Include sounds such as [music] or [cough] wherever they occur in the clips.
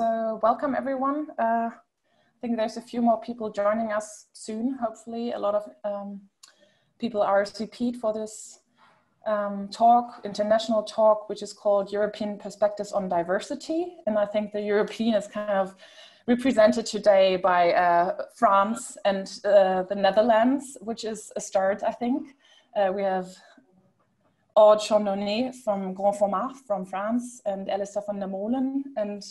So welcome everyone. Uh, I think there's a few more people joining us soon, hopefully. A lot of um, people RSVP'd for this um, talk, international talk, which is called European Perspectives on Diversity. And I think the European is kind of represented today by uh, France and uh, the Netherlands, which is a start, I think. Uh, we have Aude Chandoné from Grands Formats from France and Ellister van der Molen. And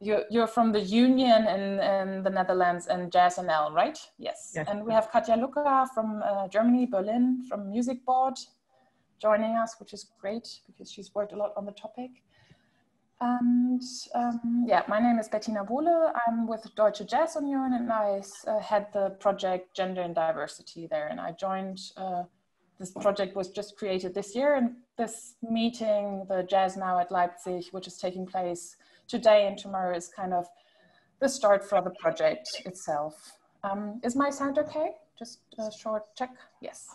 you're, you're from the Union in, in the Netherlands and Jazz NL, right? Yes. yes. And we have Katja Lucker from uh, Germany, Berlin, from Music Board joining us, which is great because she's worked a lot on the topic. And um, yeah, my name is Bettina Bohle. I'm with Deutsche Jazz Union and I uh, had the project Gender and Diversity there. And I joined, uh, this project was just created this year. And this meeting, the Jazz Now at Leipzig, which is taking place today and tomorrow, is kind of the start for the project itself. Um, is my sound okay? Just a short check. Yes.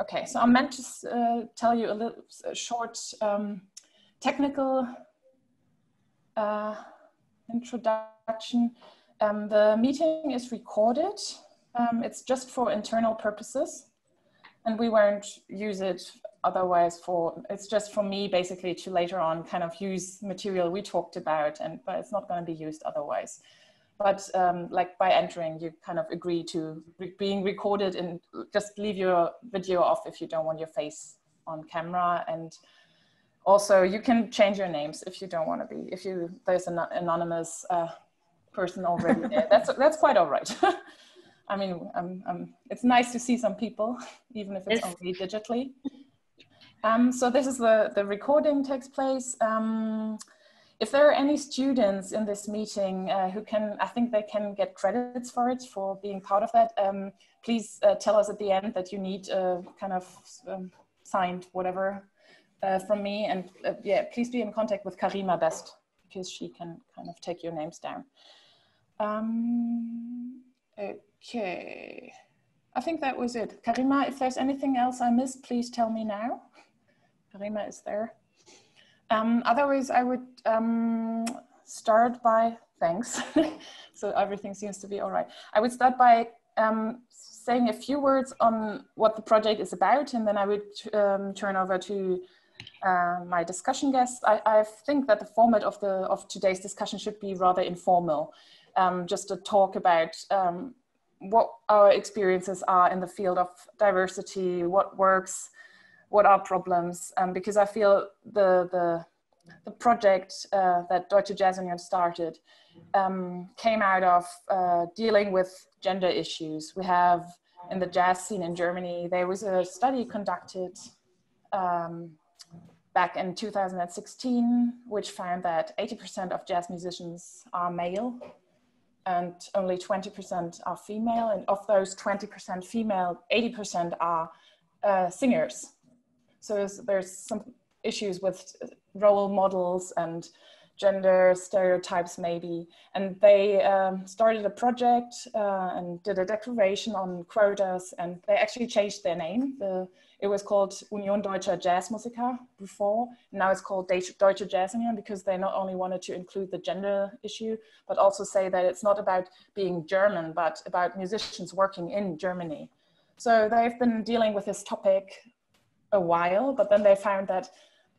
Okay, so I'm meant to uh, tell you a little a short um, technical uh, introduction. Um, the meeting is recorded. Um, it's just for internal purposes and we won't use it otherwise for, it's just for me basically to later on kind of use material we talked about and, but it's not gonna be used otherwise. But um, like by entering, you kind of agree to re being recorded and just leave your video off if you don't want your face on camera. And also you can change your names if you don't want to be if you there's an anonymous uh, person already there. That's that's quite all right. [laughs] I mean um, um, it's nice to see some people even if it's only digitally um, so this is the the recording takes place um, if there are any students in this meeting uh, who can i think they can get credits for it for being part of that um, please uh, tell us at the end that you need a kind of um, signed whatever uh, from me. And uh, yeah, please be in contact with Karima best because she can kind of take your names down. Um, okay, I think that was it. Karima, if there's anything else I missed, please tell me now. Karima is there. Um, otherwise, I would um, start by, thanks. [laughs] so everything seems to be all right. I would start by um, saying a few words on what the project is about, and then I would um, turn over to uh, my discussion guests. I, I, think that the format of, the, of today's discussion should be rather informal, um, just to talk about um, what our experiences are in the field of diversity, what works, what are problems, um, because I feel the, the, the project uh, that Deutsche Jazz Union started um, came out of uh, dealing with gender issues. We have in the jazz scene in Germany, there was a study conducted um, back in 2016, which found that 80% of jazz musicians are male and only 20% are female. And of those 20% female, 80% are uh, singers. So there's, some issues with role models and gender stereotypes maybe. And they um, started a project uh, and did a declaration on quotas and they actually changed their name. The it was called Union Deutscher Jazzmusiker before. Now it's called Deutsche Jazz Union because they not only wanted to include the gender issue, but also say that it's not about being German, but about musicians working in Germany. So they've been dealing with this topic a while, but then they found that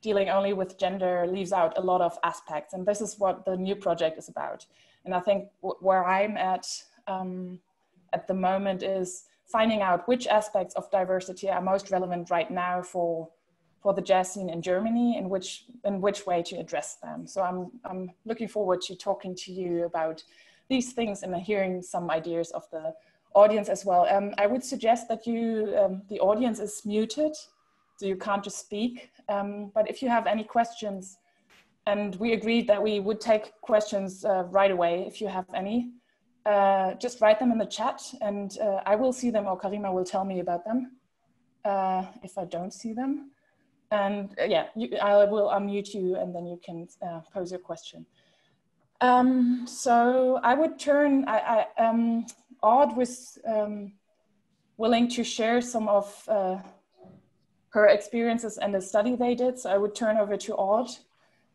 dealing only with gender leaves out a lot of aspects. And this is what the new project is about. And I think where I'm at um, at the moment is finding out which aspects of diversity are most relevant right now for for the jazz scene in Germany and which in which way to address them. So I'm I'm looking forward to talking to you about these things and hearing some ideas of the audience as well. Um, I would suggest that you um, the audience is muted, so you can't just speak. Um, but if you have any questions, and we agreed that we would take questions uh, right away if you have any uh, just write them in the chat and uh, I will see them or Karima will tell me about them uh, if I don't see them. And uh, yeah, you, I will unmute you and then you can uh, pose your question. Um, so I would turn, I, I, um, Aude was um, willing to share some of her experiences and the study they did. So I would turn over to Aude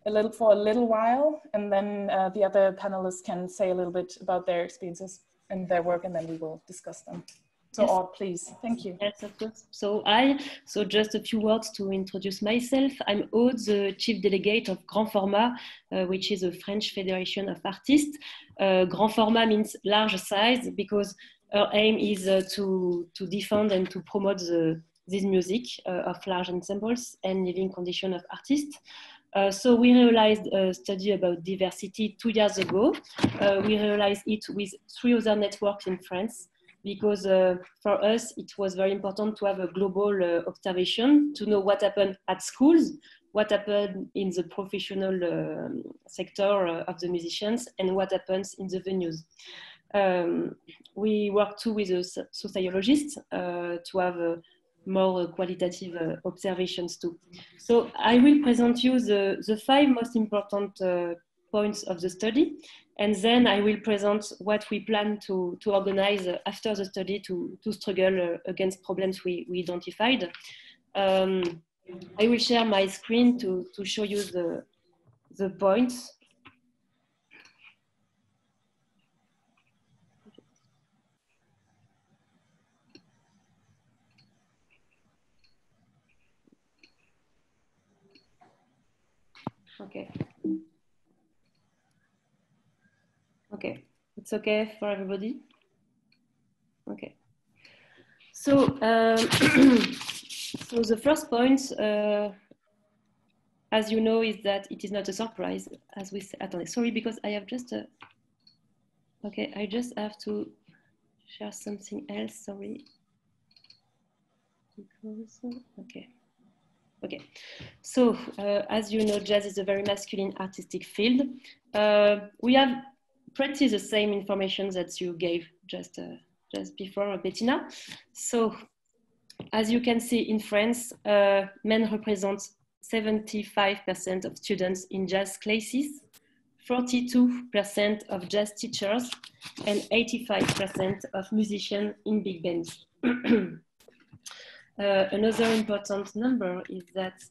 a little for a little while, and then uh, the other panelists can say a little bit about their experiences and their work, and then we will discuss them. So, yes. Aude, please, thank you. Yes, of course. So, I, so just a few words to introduce myself. I'm Aude, the chief delegate of Grands Formats, uh, which is a French federation of artists. Uh, Grands Formats means large size because our aim is uh, to, to defend and to promote the, this music uh, of large ensembles and living condition of artists. Uh, so we realized a study about diversity two years ago. Uh, we realized it with three other networks in France because uh, for us it was very important to have a global uh, observation to know what happened at schools, what happened in the professional um, sector uh, of the musicians, and what happens in the venues. Um, we worked too with a sociologist to have more qualitative uh, observations too. So I will present you the, the five most important uh, points of the study, and then I will present what we plan to, to organize uh, after the study to, to struggle against problems we, we identified. Um, I will share my screen to, to show you the, the points. Okay. Okay, it's okay for everybody? Okay. So, um, [clears throat] so the first point, uh, as you know, is that it is not a surprise, as we said. Sorry, because I have just a, okay, I just have to share something else, sorry. Okay. Okay, so uh, as you know, jazz is a very masculine artistic field. Uh, we have pretty the same information that you gave just uh, just before, Bettina. So, as you can see in France, uh, men represent 75% of students in jazz classes, 42% of jazz teachers, and 85% of musicians in big bands. [clears throat] Uh, another important number is that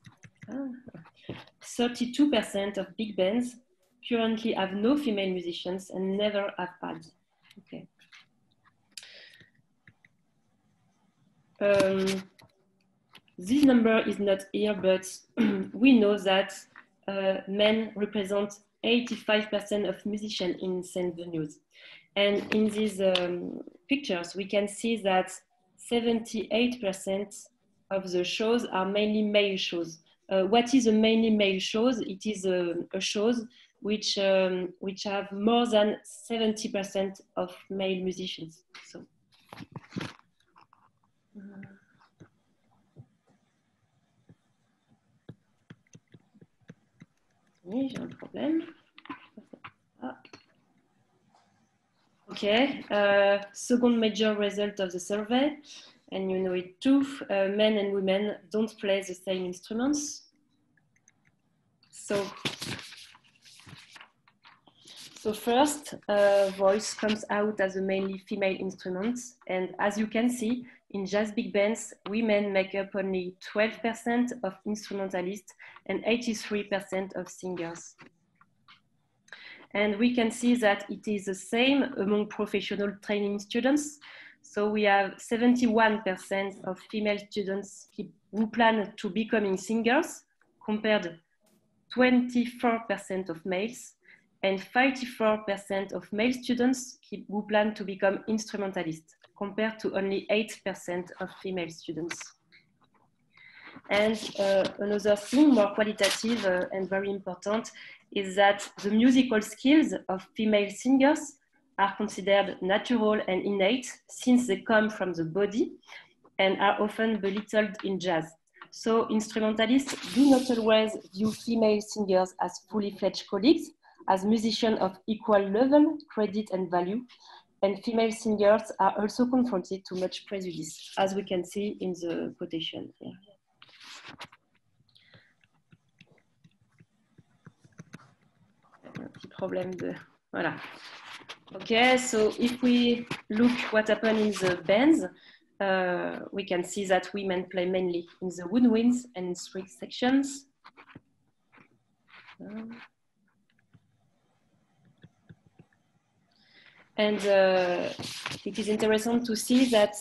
32% uh, of big bands currently have no female musicians and never have had. Okay. Um, this number is not here, but [clears throat] we know that uh, men represent 85% of musicians in St. venues. And in these um, pictures, we can see that 78% of the shows are mainly male shows. Uh, what is a mainly male shows? It is a, a shows which um, which have more than 70% of male musicians. So. Oui, j'ai un problème. Okay, uh, second major result of the survey, and you know it too, uh, men and women don't play the same instruments. So, so first, uh, voice comes out as a mainly female instrument. And as you can see, in jazz big bands, women make up only 12% of instrumentalists and 83% of singers. And we can see that it is the same among professional training students. So we have 71% of female students who plan to becoming singers compared 24% of males and 54% of male students who plan to become instrumentalists compared to only 8% of female students. And uh, another thing more qualitative uh, and very important is that the musical skills of female singers are considered natural and innate since they come from the body and are often belittled in jazz. So instrumentalists do not always view female singers as fully fledged colleagues, as musicians of equal level, credit and value, and female singers are also confronted to much prejudice, as we can see in the quotation here. Problème de... Voilà. Okay, so if we look what happened in the bands, uh, we can see that women play mainly in the woodwinds and string sections. And uh, it is interesting to see that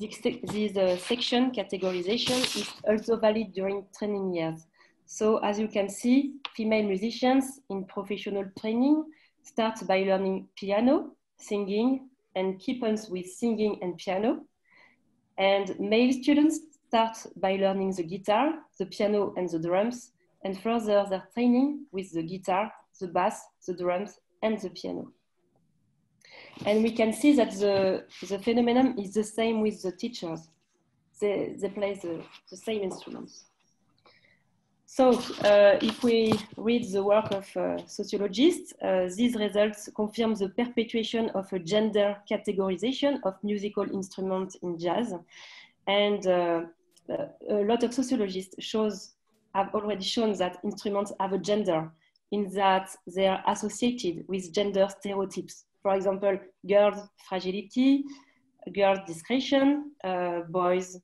this, this uh, section categorization is also valid during training years. So as you can see, female musicians in professional training start by learning piano, singing, and keep on with singing and piano. And male students start by learning the guitar, the piano, and the drums, and further their training with the guitar, the bass, the drums, and the piano. And we can see that the, the phenomenon is the same with the teachers. They, they play the, the same instruments. So uh, if we read the work of uh, sociologists, uh, these results confirm the perpetuation of a gender categorization of musical instruments in jazz. And uh, uh, a lot of sociologists shows, have already shown that instruments have a gender in that they are associated with gender stereotypes. For example, girls' fragility, girls' discretion, uh, boys'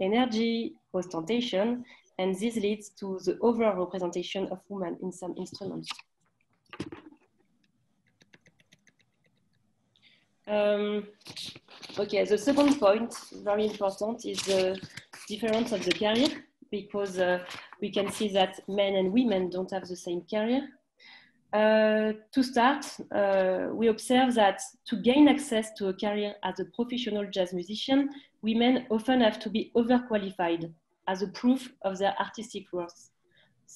energy, ostentation, and this leads to the overall representation of women in some instruments. Um, okay, the second point, very important, is the difference of the career because uh, we can see that men and women don't have the same career. Uh, to start, uh, we observe that to gain access to a career as a professional jazz musician, women often have to be overqualified as a proof of their artistic worth.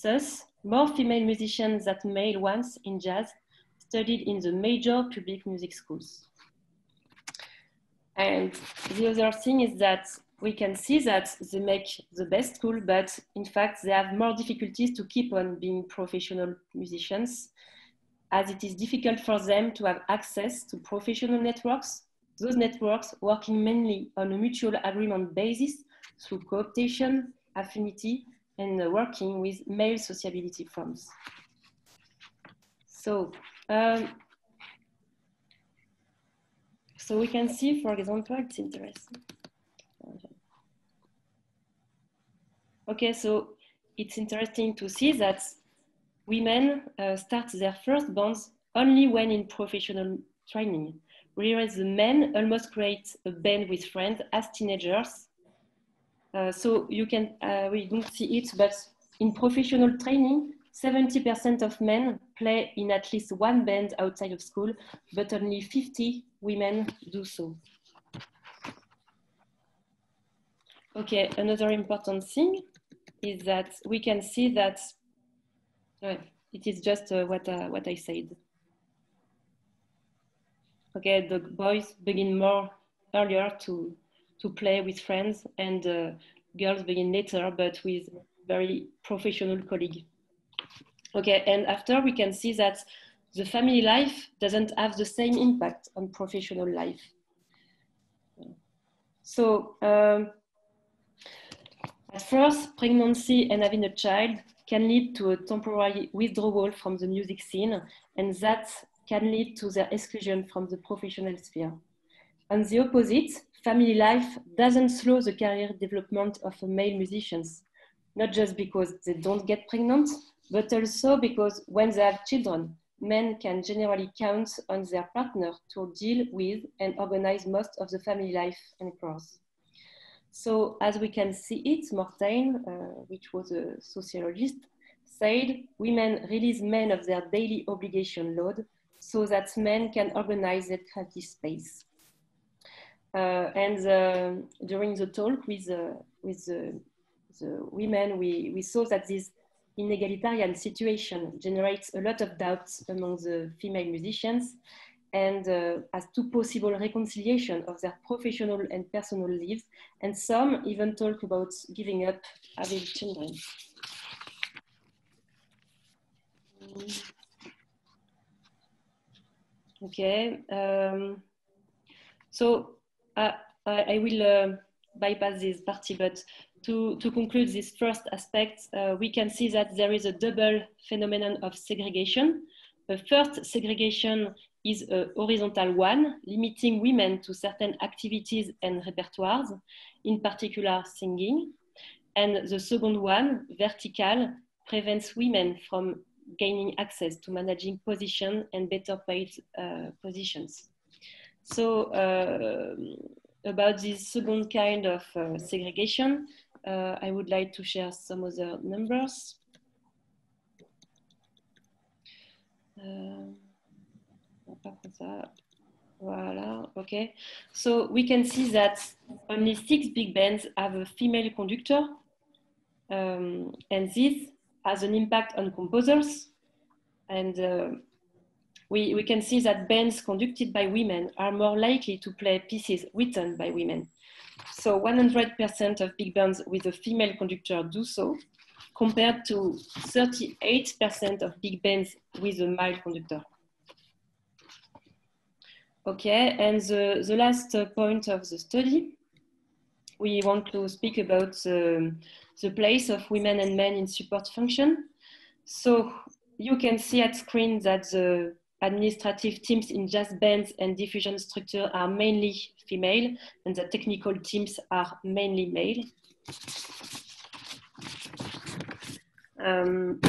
Thus, more female musicians than male ones in jazz studied in the major public music schools. And the other thing is that we can see that they make the best school, but in fact, they have more difficulties to keep on being professional musicians, as it is difficult for them to have access to professional networks, those networks working mainly on a mutual agreement basis through cooptation, affinity, and uh, working with male sociability forms. So, um, so we can see, for example, it's interesting. Okay, so it's interesting to see that women uh, start their first bonds only when in professional training, whereas the men almost create a band with friends as teenagers so you can, uh, we don't see it, but in professional training, 70% of men play in at least one band outside of school, but only 50 women do so. Okay, another important thing is that we can see that uh, it is just uh, what, uh, what I said. Okay, the boys begin more earlier to to play with friends and uh, girls begin later, but with very professional colleagues. Okay, and after we can see that the family life doesn't have the same impact on professional life. So um, at first, pregnancy and having a child can lead to a temporary withdrawal from the music scene, and that can lead to their exclusion from the professional sphere. On the opposite, family life doesn't slow the career development of male musicians, not just because they don't get pregnant, but also because when they have children, men can generally count on their partner to deal with and organize most of the family life and course. So as we can see it, Mortain, uh, which was a sociologist, said women release men of their daily obligation load so that men can organize their creative space. Uh, and uh, during the talk with, uh, with the, the women, we, we saw that this inegalitarian situation generates a lot of doubts among the female musicians and uh, as to possible reconciliation of their professional and personal lives. And some even talk about giving up having children. Okay. Um, so uh, I will uh, bypass this party, but to, to conclude this first aspect, uh, we can see that there is a double phenomenon of segregation. The first segregation is a horizontal one, limiting women to certain activities and repertoires, in particular singing. And the second one, vertical, prevents women from gaining access to managing position and better paid uh, positions. So uh, about this second kind of uh, segregation, uh, I would like to share some other numbers. Voila, okay. So we can see that only six big bands have a female conductor. Um, and this has an impact on composers. And uh, we, we can see that bands conducted by women are more likely to play pieces written by women. So 100% of big bands with a female conductor do so, compared to 38% of big bands with a male conductor. Okay, and the, the last point of the study, we want to speak about the, the place of women and men in support function. So you can see at screen that the administrative teams in jazz bands and diffusion structure are mainly female and the technical teams are mainly male. Um,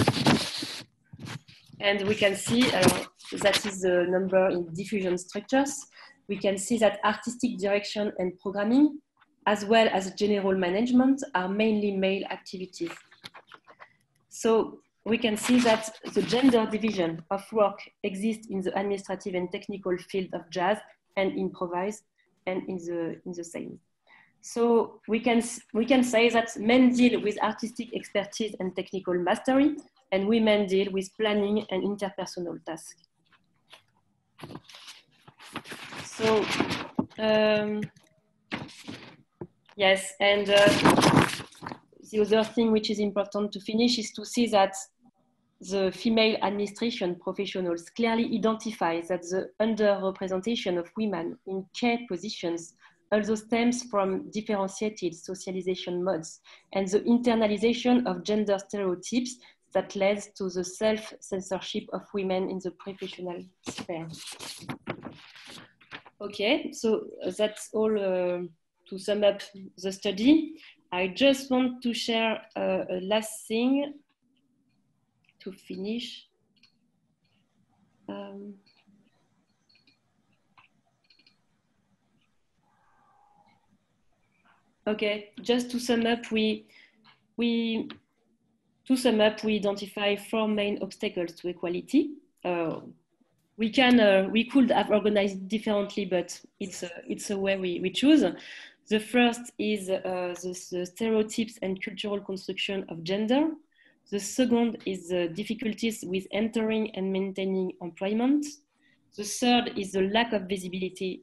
and we can see uh, that is the number in diffusion structures. We can see that artistic direction and programming, as well as general management, are mainly male activities. So we can see that the gender division of work exists in the administrative and technical field of jazz and improvise and in the, in the same. So we can, we can say that men deal with artistic expertise and technical mastery, and women deal with planning and interpersonal tasks. So, um, yes, and uh, the other thing which is important to finish is to see that the female administration professionals clearly identify that the underrepresentation of women in care positions also stems from differentiated socialization modes and the internalization of gender stereotypes that leads to the self-censorship of women in the professional sphere. Okay, so that's all uh, to sum up the study. I just want to share uh, a last thing to finish. Um, okay, just to sum up, we, we, to sum up, we identify four main obstacles to equality. Uh, we can, uh, we could have organized differently, but it's a, it's a way we, we choose. The first is uh, the, the stereotypes and cultural construction of gender. The second is the difficulties with entering and maintaining employment. The third is the lack of visibility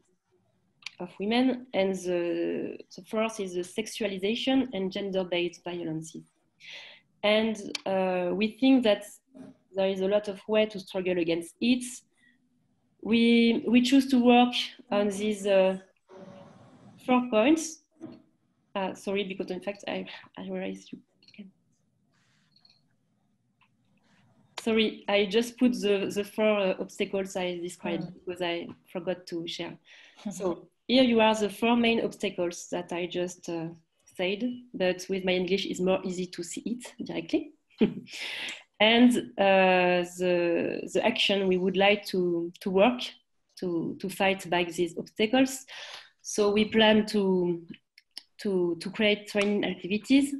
of women. And the, the fourth is the sexualization and gender-based violence. And uh, we think that there is a lot of way to struggle against it. We, we choose to work on these uh, four points. Uh, sorry, because in fact, I, I realized you sorry, I just put the, the four uh, obstacles I described mm. because I forgot to share. [laughs] so here you are the four main obstacles that I just uh, said, but with my English it's more easy to see it directly. [laughs] and uh, the, the action we would like to, to work to, to fight back these obstacles. So we plan to, to, to create training activities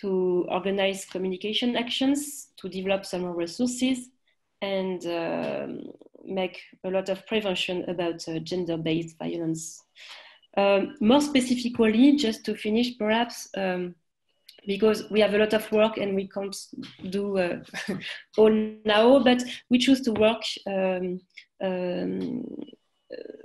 to organize communication actions, to develop some resources, and um, make a lot of prevention about uh, gender-based violence. Um, more specifically, just to finish, perhaps, um, because we have a lot of work and we can't do uh, [laughs] all now, but we choose to work um, um,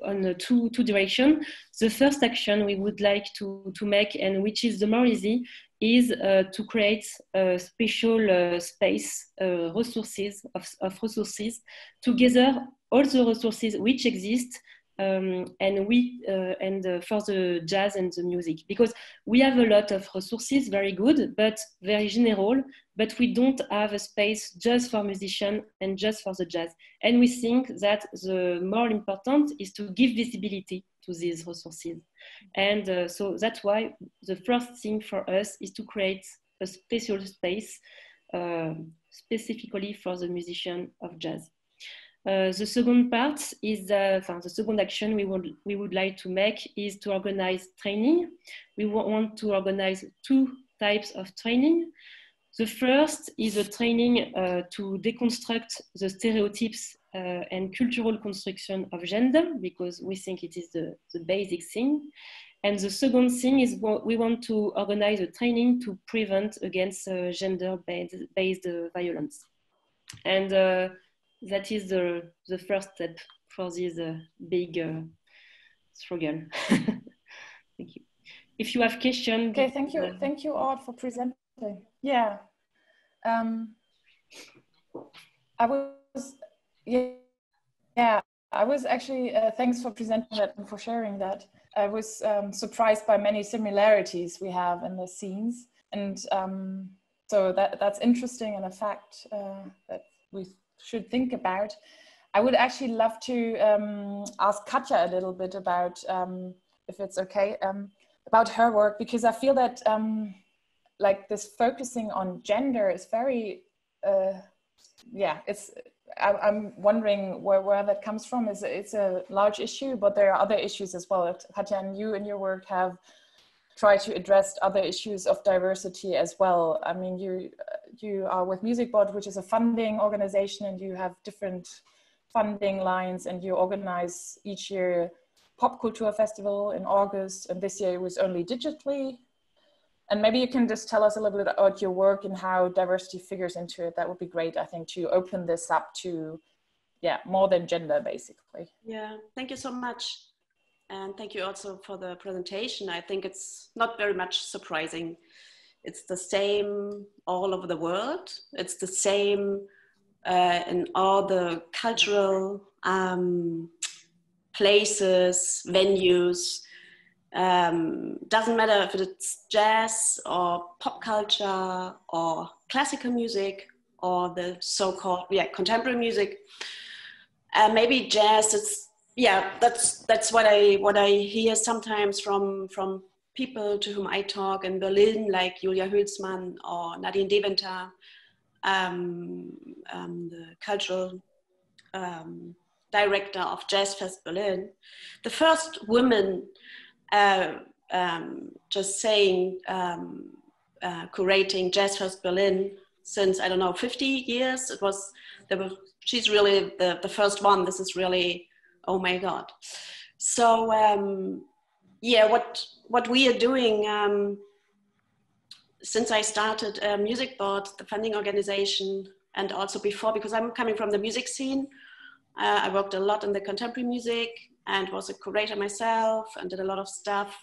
on two, two directions. The first action we would like to, to make, and which is the more easy, is uh, to create a special uh, space, uh, resources of, of, resources, together all the resources which exist um, and we uh, and uh, for the jazz and the music because we have a lot of resources, very good, but very general, but we don't have a space just for musicians and just for the jazz. And we think that the more important is to give visibility to these resources. And uh, so that's why the first thing for us is to create a special space, uh, specifically for the musician of jazz. Uh, the second part is uh, the second action we would we would like to make is to organize training. We want to organize two types of training. The first is a training uh, to deconstruct the stereotypes uh, and cultural construction of gender because we think it is the, the basic thing. And the second thing is what we want to organize a training to prevent against uh, gender-based uh, violence. And uh, that is the, the first step for this uh, big uh, struggle. [laughs] thank you. If you have questions. Okay, thank you. Thank you all for presenting. Yeah. Um, I was, yeah, yeah I was actually, uh, thanks for presenting that and for sharing that. I was um, surprised by many similarities we have in the scenes. And um, so that, that's interesting and a fact uh, that we should think about. I would actually love to um, ask Katja a little bit about, um, if it's okay, um, about her work, because I feel that um, like this focusing on gender is very, uh, yeah, it's I, am wondering where, where that comes from. Is it's a large issue, but there are other issues as well. Katja, and you in your work have tried to address other issues of diversity as well. I mean, you you are with Music Board, which is a funding organization, and you have different funding lines, and you organize each year pop culture festival in August, and this year it was only digitally and maybe you can just tell us a little bit about your work and how diversity figures into it. That would be great, I think, to open this up to, yeah, more than gender, basically. Yeah, thank you so much. And thank you also for the presentation. I think it's not very much surprising. It's the same all over the world. It's the same uh, in all the cultural um, places, venues um, doesn't matter if it's jazz or pop culture or classical music or the so-called yeah contemporary music. Uh, maybe jazz. It's yeah. That's that's what I what I hear sometimes from from people to whom I talk in Berlin, like Julia Hülsmann or Nadin Deventer, um, um, the cultural um, director of Jazz Fest Berlin. The first woman uh, um, just saying, um, uh, curating Jazz Fest Berlin since I don't know 50 years. It was there was she's really the, the first one. This is really oh my god. So um, yeah, what what we are doing um, since I started a Board, the funding organization, and also before because I'm coming from the music scene. Uh, I worked a lot in the contemporary music and was a curator myself and did a lot of stuff.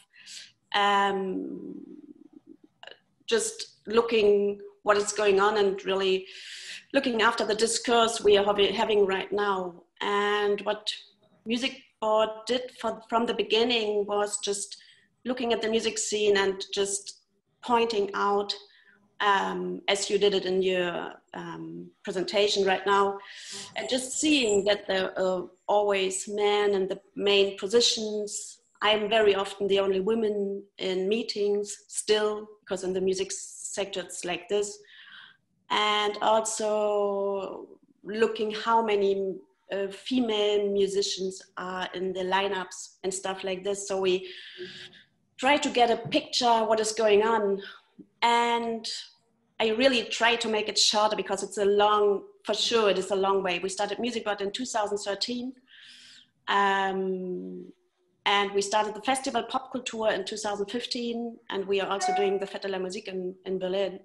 Um, just looking what is going on and really looking after the discourse we are having right now. And what Music Board did for, from the beginning was just looking at the music scene and just pointing out um, as you did it in your um, presentation right now, and just seeing that there are always men in the main positions. I'm very often the only woman in meetings still, because in the music sector it's like this. And also looking how many uh, female musicians are in the lineups and stuff like this. So we try to get a picture what is going on and I really try to make it shorter because it's a long, for sure, it is a long way. We started music, MusicBot in 2013. Um, and we started the festival Pop Culture in 2015. And we are also doing the Fête de la Musique in, in Berlin.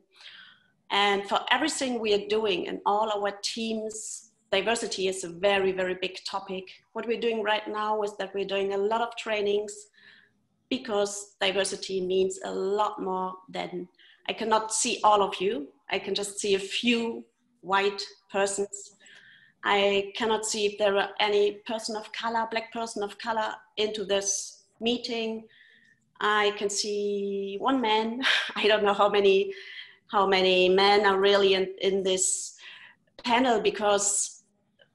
And for everything we are doing and all our teams, diversity is a very, very big topic. What we're doing right now is that we're doing a lot of trainings because diversity means a lot more than I cannot see all of you. I can just see a few white persons. I cannot see if there are any person of color, black person of color into this meeting. I can see one man. [laughs] I don't know how many how many men are really in, in this panel because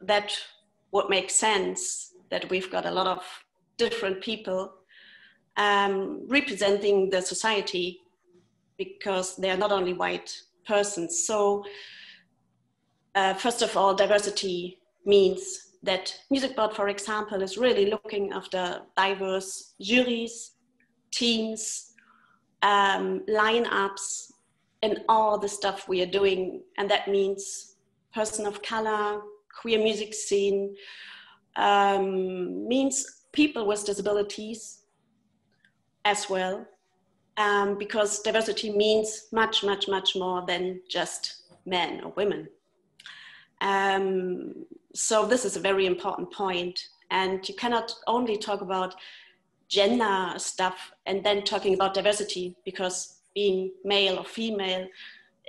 that would make sense that we've got a lot of different people um, representing the society because they are not only white persons. So uh, first of all, diversity means that Music Board, for example, is really looking after diverse juries, teams, um, lineups, and all the stuff we are doing. And that means person of color, queer music scene, um, means people with disabilities as well. Um, because diversity means much, much, much more than just men or women. Um, so this is a very important point, and you cannot only talk about gender stuff and then talking about diversity because being male or female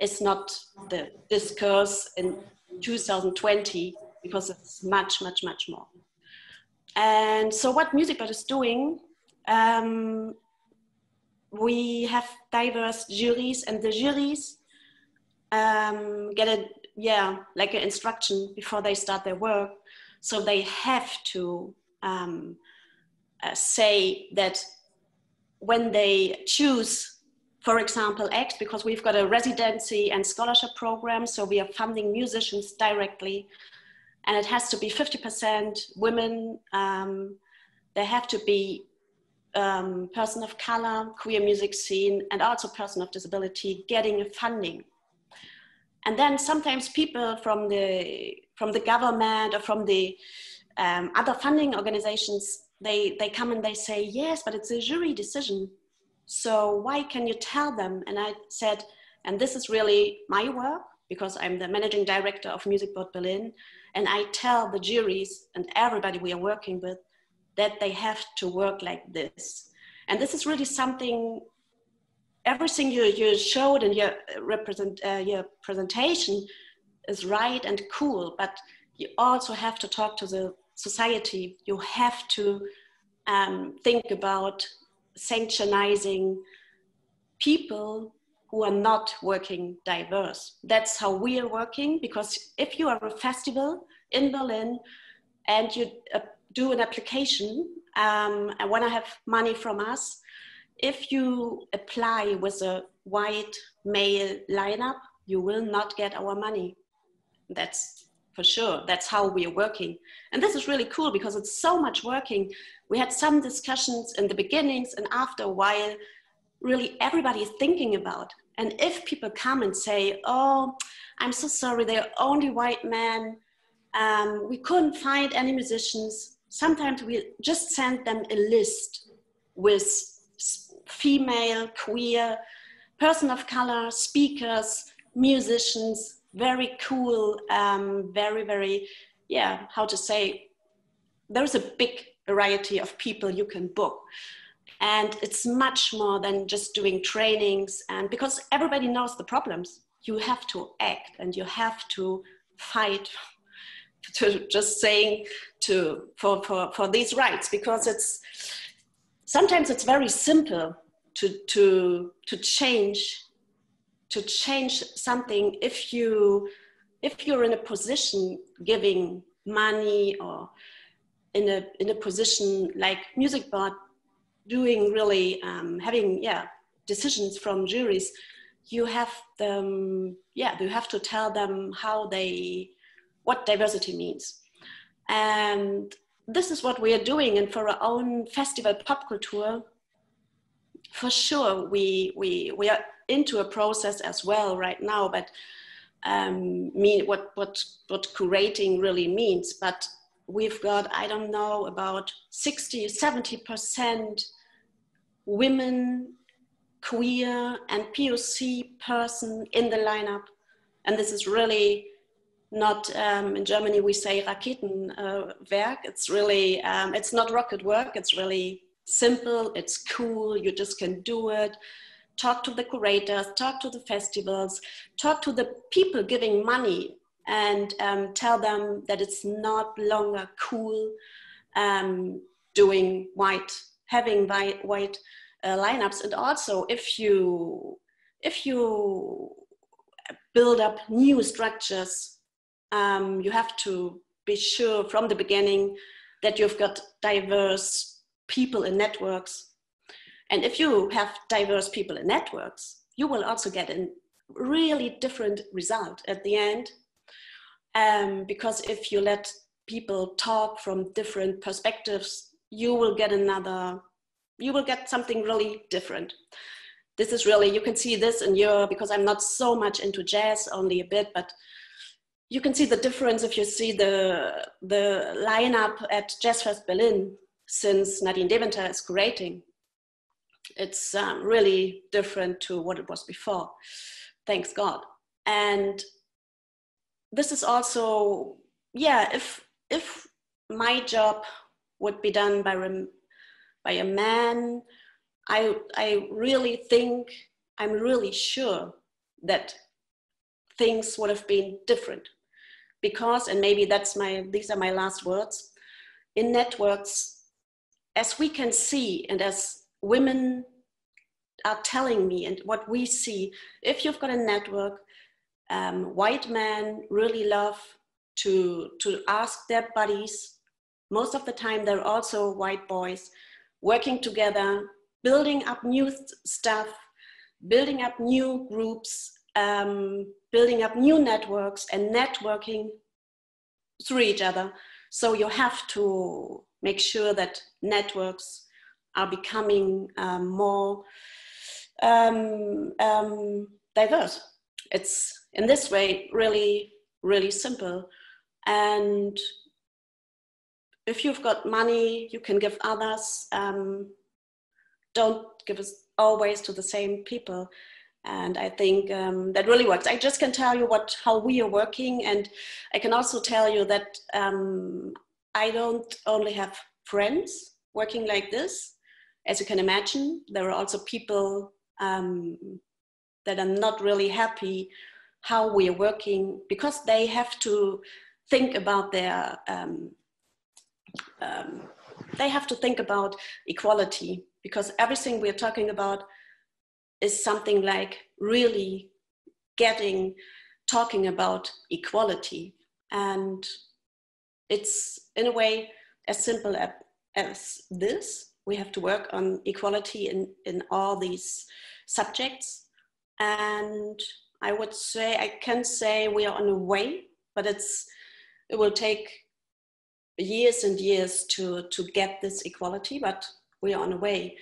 is not the discourse in 2020 because it's much, much, much more. And so what MusicBoard is doing, um, we have diverse juries and the juries um, get a, yeah, like an instruction before they start their work. So they have to um, uh, say that when they choose, for example, X, because we've got a residency and scholarship program, so we are funding musicians directly, and it has to be 50% women. Um, have to be um, person of color, queer music scene, and also person of disability getting funding. And then sometimes people from the from the government or from the um, other funding organizations they they come and they say yes but it's a jury decision so why can you tell them and i said and this is really my work because i'm the managing director of music board berlin and i tell the juries and everybody we are working with that they have to work like this and this is really something everything you, you showed in your represent uh, your presentation is right and cool but you also have to talk to the society, you have to um, think about sanctionizing people who are not working diverse. That's how we are working because if you are a festival in Berlin and you uh, do an application um, and want to have money from us, if you apply with a white male lineup, you will not get our money. That's for sure. That's how we are working. And this is really cool because it's so much working. We had some discussions in the beginnings and after a while, really everybody is thinking about. And if people come and say, oh, I'm so sorry, they're only white men, um, we couldn't find any musicians, sometimes we just send them a list with female, queer, person of color, speakers, musicians, very cool, um, very, very, yeah, how to say, there's a big variety of people you can book. And it's much more than just doing trainings. And because everybody knows the problems, you have to act and you have to fight to just saying to for, for, for these rights because it's sometimes it's very simple to to to change to change something if you if you're in a position giving money or in a in a position like music board doing really um, having yeah decisions from juries you have them yeah you have to tell them how they what diversity means. And this is what we are doing. And for our own festival pop culture for sure we we we are into a process as well right now, but um, mean what what what curating really means. But we've got I don't know about 60, 70 percent women, queer, and POC person in the lineup, and this is really not um, in Germany we say Raketenwerk. It's really um, it's not rocket work. It's really simple. It's cool. You just can do it talk to the curators, talk to the festivals, talk to the people giving money and um, tell them that it's not longer cool um, doing white, having white, white uh, lineups. And also if you, if you build up new structures, um, you have to be sure from the beginning that you've got diverse people and networks and if you have diverse people in networks, you will also get a really different result at the end. Um, because if you let people talk from different perspectives, you will get another, you will get something really different. This is really, you can see this in your, because I'm not so much into jazz, only a bit, but you can see the difference if you see the, the lineup at Jazz Fest Berlin since Nadin Deventer is curating. It's um, really different to what it was before, thanks God. And this is also, yeah, if, if my job would be done by, by a man, I, I really think, I'm really sure that things would have been different because and maybe that's my these are my last words in networks as we can see and as women are telling me and what we see if you've got a network um, white men really love to to ask their buddies most of the time they're also white boys working together building up new stuff building up new groups um, building up new networks and networking through each other. So you have to make sure that networks are becoming um, more um, um, diverse. It's in this way really, really simple. And if you've got money, you can give others. Um, don't give us always to the same people and I think um, that really works. I just can tell you what how we are working, and I can also tell you that um, I don't only have friends working like this. As you can imagine, there are also people um, that are not really happy how we are working because they have to think about their um, um, they have to think about equality because everything we're talking about is something like really getting talking about equality. And it's in a way as simple as, this we have to work on equality in, in all these subjects. And i would say i can say we are on a way but it's it will take years and years to to get this equality but we are on a way.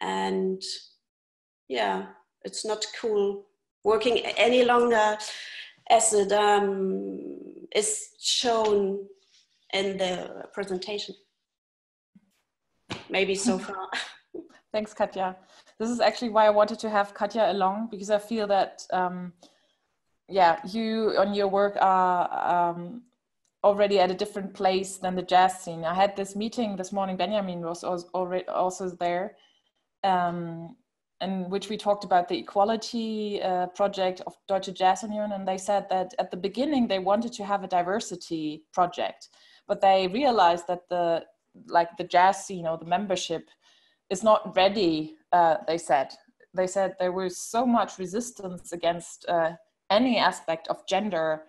And yeah, it's not cool working any longer as it um, is shown in the presentation. Maybe so [laughs] far. Thanks, Katja. This is actually why I wanted to have Katja along because I feel that, um, yeah, you on your work are um, already at a different place than the jazz scene. I had this meeting this morning. Benjamin was already also there, um, in which we talked about the equality uh, project of Deutsche Jazz Union, and they said that at the beginning they wanted to have a diversity project, but they realized that the like the jazz scene or the membership is not ready. Uh, they said they said there was so much resistance against uh, any aspect of gender.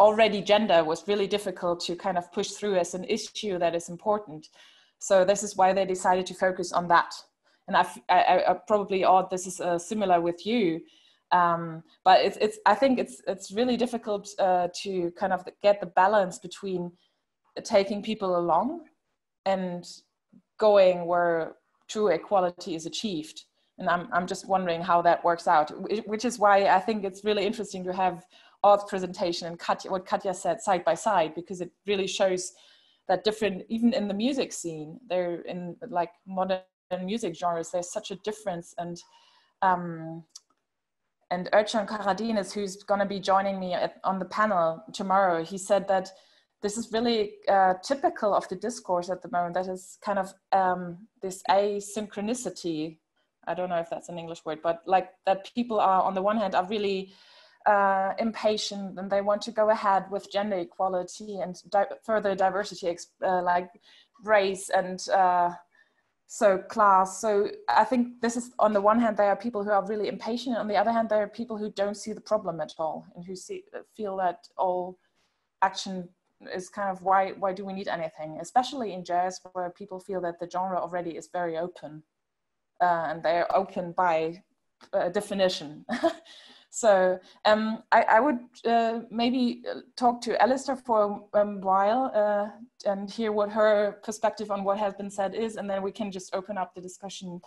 Already, gender was really difficult to kind of push through as an issue that is important. So this is why they decided to focus on that and I, I, I probably Aude this is uh, similar with you. Um, but it's, it's i think it's it's really difficult uh, to kind of get the balance between taking people along and going where true equality is achieved. And i'm, I'm just wondering how that works out which is why i think it's really interesting to have Aude's presentation and Katja, what Katja said side by side because it really shows that different even in the music scene they're in like modern music genres, there's such a difference. And um, and Ercan Karadeniz, who's going to be joining me at, on the panel tomorrow, he said that this is really uh, typical of the discourse at the moment. That is kind of um, this asynchronicity. I don't know if that's an English word, but like that people are on the one hand are really uh, impatient and they want to go ahead with gender equality and di further diversity, uh, like race and uh, so class. So i think this is on the one hand there are people who are really impatient. On the other hand there are people who don't see the problem at all and who see feel that all action is kind of why why do we need anything? Especially in jazz where people feel that the genre already is very open uh, and they're open by uh, definition [laughs] So um, I, I, would uh, maybe uh, talk to Ellister for a um, while uh, and hear what her perspective on what has been said is, and then we can just open up the discussion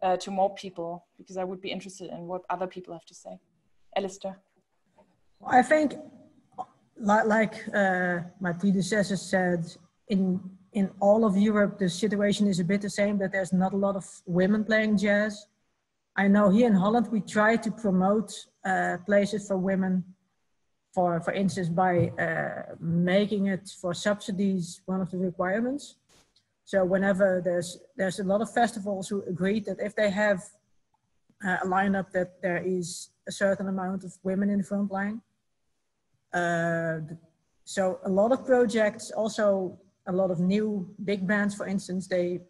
uh, to more people because I would be interested in what other people have to say. Ellister. I think, like, like uh, my predecessor said, in in all of Europe, the situation is a bit the same. That there's not a lot of women playing jazz. I know here in Holland we try to promote uh, places for women for, for instance, by uh, making it for subsidies one of the requirements. So whenever there's, there's a lot of festivals who agree that if they have uh, a lineup that there is a certain amount of women in the front line. Uh, so a lot of projects, also a lot of new big bands, for instance, they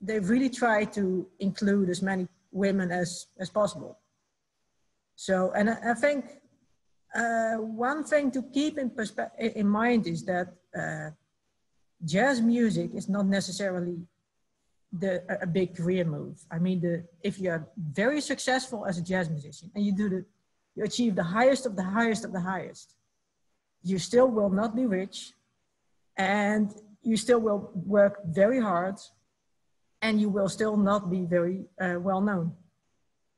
they really try to include as many women as as possible. So, and I, I think uh, one thing to keep in, in mind is that uh, jazz music is not necessarily the, a, a, big career move. I mean, the, if you're very successful as a jazz musician and you do the, you achieve the highest of the highest of the highest, you still will not be rich and you still will work very hard and you will still not be very uh, well known.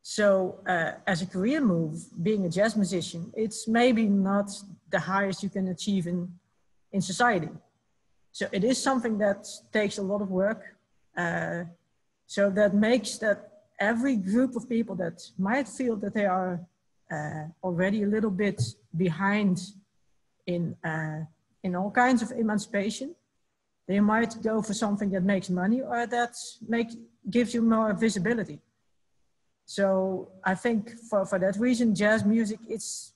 So uh, as a career move, being a jazz musician, it's maybe not the highest you can achieve in, in society. So it is something that takes a lot of work. Uh, so that makes that every group of people that might feel that they are uh, already a little bit behind in, uh, in all kinds of emancipation, they might go for something that makes money or that make, gives you more visibility. So I think for, for that reason, jazz music it's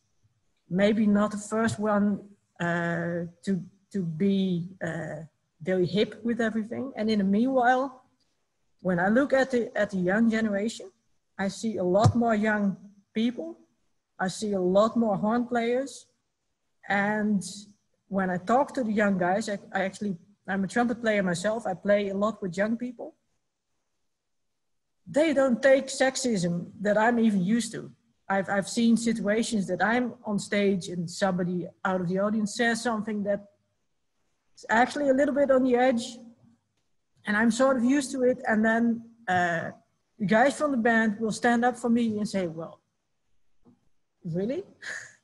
maybe not the first one uh, to to be uh, very hip with everything. And in the meanwhile, when I look at the at the young generation, I see a lot more young people. I see a lot more horn players, and when I talk to the young guys, I, I actually I'm a trumpet player myself. I play a lot with young people they don't take sexism that I'm even used to. I've, I've seen situations that I'm on stage and somebody out of the audience says something that is actually a little bit on the edge and I'm sort of used to it. And then uh, the guys from the band will stand up for me and say, well, really?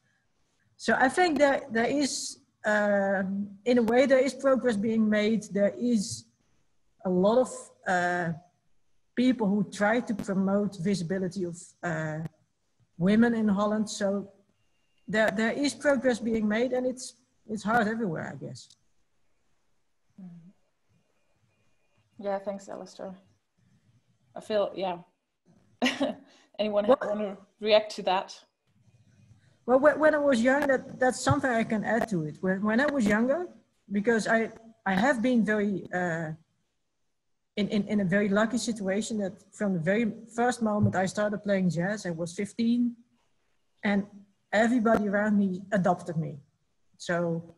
[laughs] so I think that there is, uh, in a way, there is progress being made. There is a lot of uh, people who try to promote visibility of uh, women in Holland. So there, there is progress being made and it's, it's hard everywhere, I guess. Mm-hmm. Yeah, thanks, Ellister. I feel, yeah. [laughs] Anyone want to react to that? Well, when I was young, that, that's something I can add to it. When, when I was younger, because I, I have been very uh, in, in, in a very lucky situation that from the very first moment I started playing jazz, I was 15, and everybody around me adopted me. So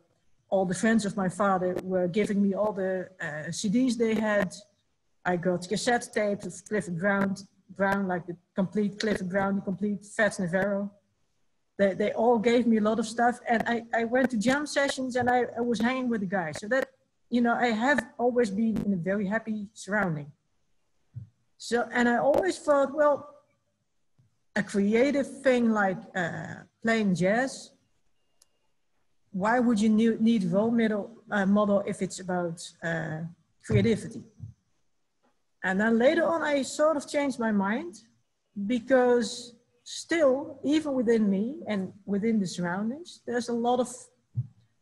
all the friends of my father were giving me all the uh, CDs they had. I got cassette tapes of Clifford Brown, Brown like the complete Clifford Brown, the complete Fats Navarro. They, they all gave me a lot of stuff, and I, I went to jam sessions and I, I was hanging with the guys. So that you know, I have always been in a very happy surrounding. So, and I always thought, well, a creative thing like uh, playing jazz, why would you need role model, uh, model if it's about uh, creativity? And then later on, I sort of changed my mind because still, even within me and within the surroundings, there's a lot of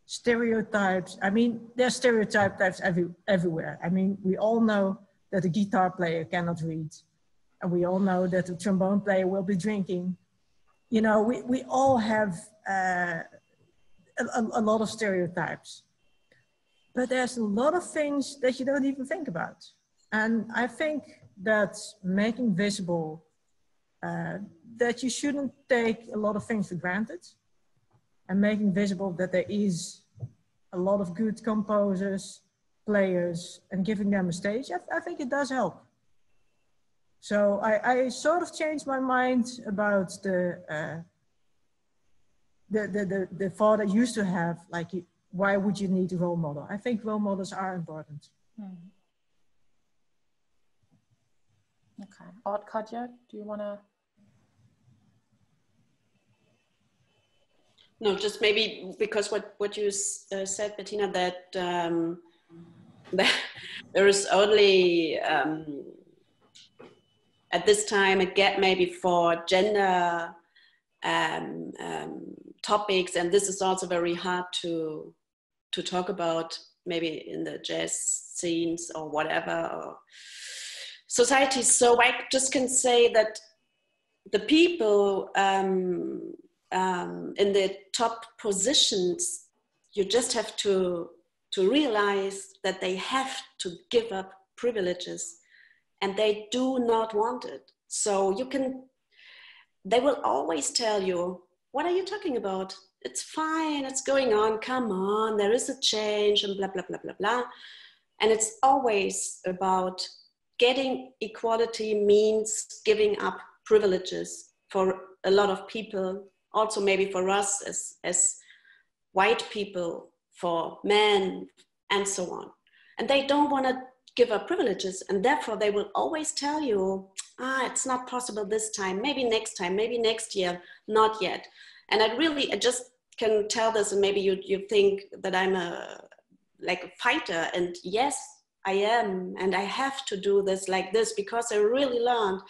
stereotypes. I mean, there's stereotypes every, everywhere. I mean, we all know that a guitar player cannot read. And we all know that a trombone player will be drinking. You know, we, we all have uh, a, a lot of stereotypes. But there's a lot of things that you don't even think about. And I think that making visible uh, that you shouldn't take a lot of things for granted and making visible that there is a lot of good composers, players, and giving them a stage, I, I think it does help. So I, I sort of changed my mind about the, uh, the, the, the, the thought I used to have, like, why would you need a role model? I think role models are important. Hmm. Okay. Art Katja, do you want to? No, just maybe because what, what you uh, said, Bettina, that, um, [laughs] that there is only um, at this time a gap maybe for gender um, um, topics, and this is also very hard to to talk about maybe in the jazz scenes or whatever or societies. So I just can say that the people um, um, in the top positions, you just have to to realize that they have to give up privileges and they do not want it. So you can, they will always tell you, what are you talking about? It's fine, it's going on, come on, there is a change, and blah, blah, blah, blah, blah. And it's always about getting equality means giving up privileges for a lot of people, also maybe for us as, as white people, for men, and so on. And they don't want to give up privileges and therefore they will always tell you ah it's not possible this time maybe next time maybe next year not yet and i really i just can tell this and maybe you, you think that i'm a like a fighter and yes i am and i have to do this like this because i really learned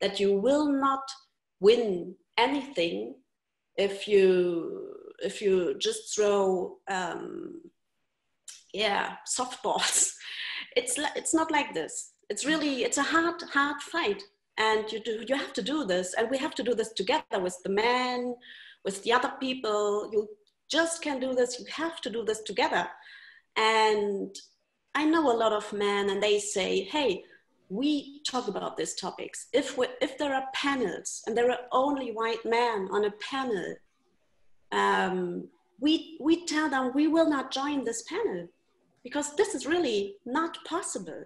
that you will not win anything if you if you just throw um, yeah softballs [laughs] it's it's not like this. It's really it's a hard hard fight. And you do you have to do this. And we have to do this together with the men with the other people. You just can't do this. You have to do this together. And i know a lot of men and they say hey we talk about these topics if we if there are panels and there are only white men on a panel um, we we tell them we will not join this panel because this is really not possible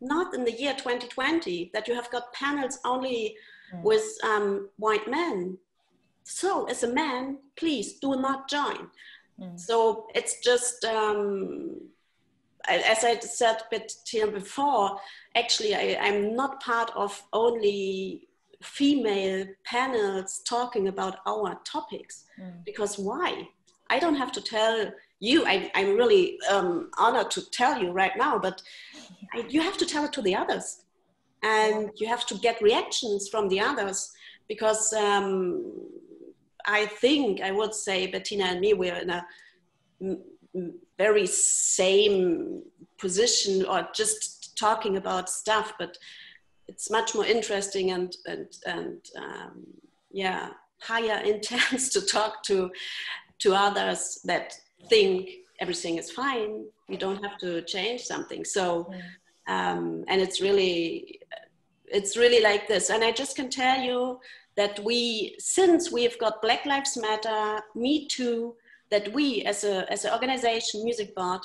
not in the year 2020 that you have got panels only mm. with um, white men so as a man please do not join mm. so it's just um, as i said a bit here before actually I, i'm not part of only female panels talking about our topics. Mm. because why? I don't have to tell you. I, am really um, honored to tell you right now but I, you have to tell it to the others. And you have to get reactions from the others because um, i think i would say bettina and me we're in a very same position or just talking about stuff but it's much more interesting and and and um, yeah higher [laughs] intense to talk to to others that think everything is fine you don't have to change something. So um, and it's really it's really like this. And i just can tell you that we since we've got black lives matter me too that we as a as an organization music board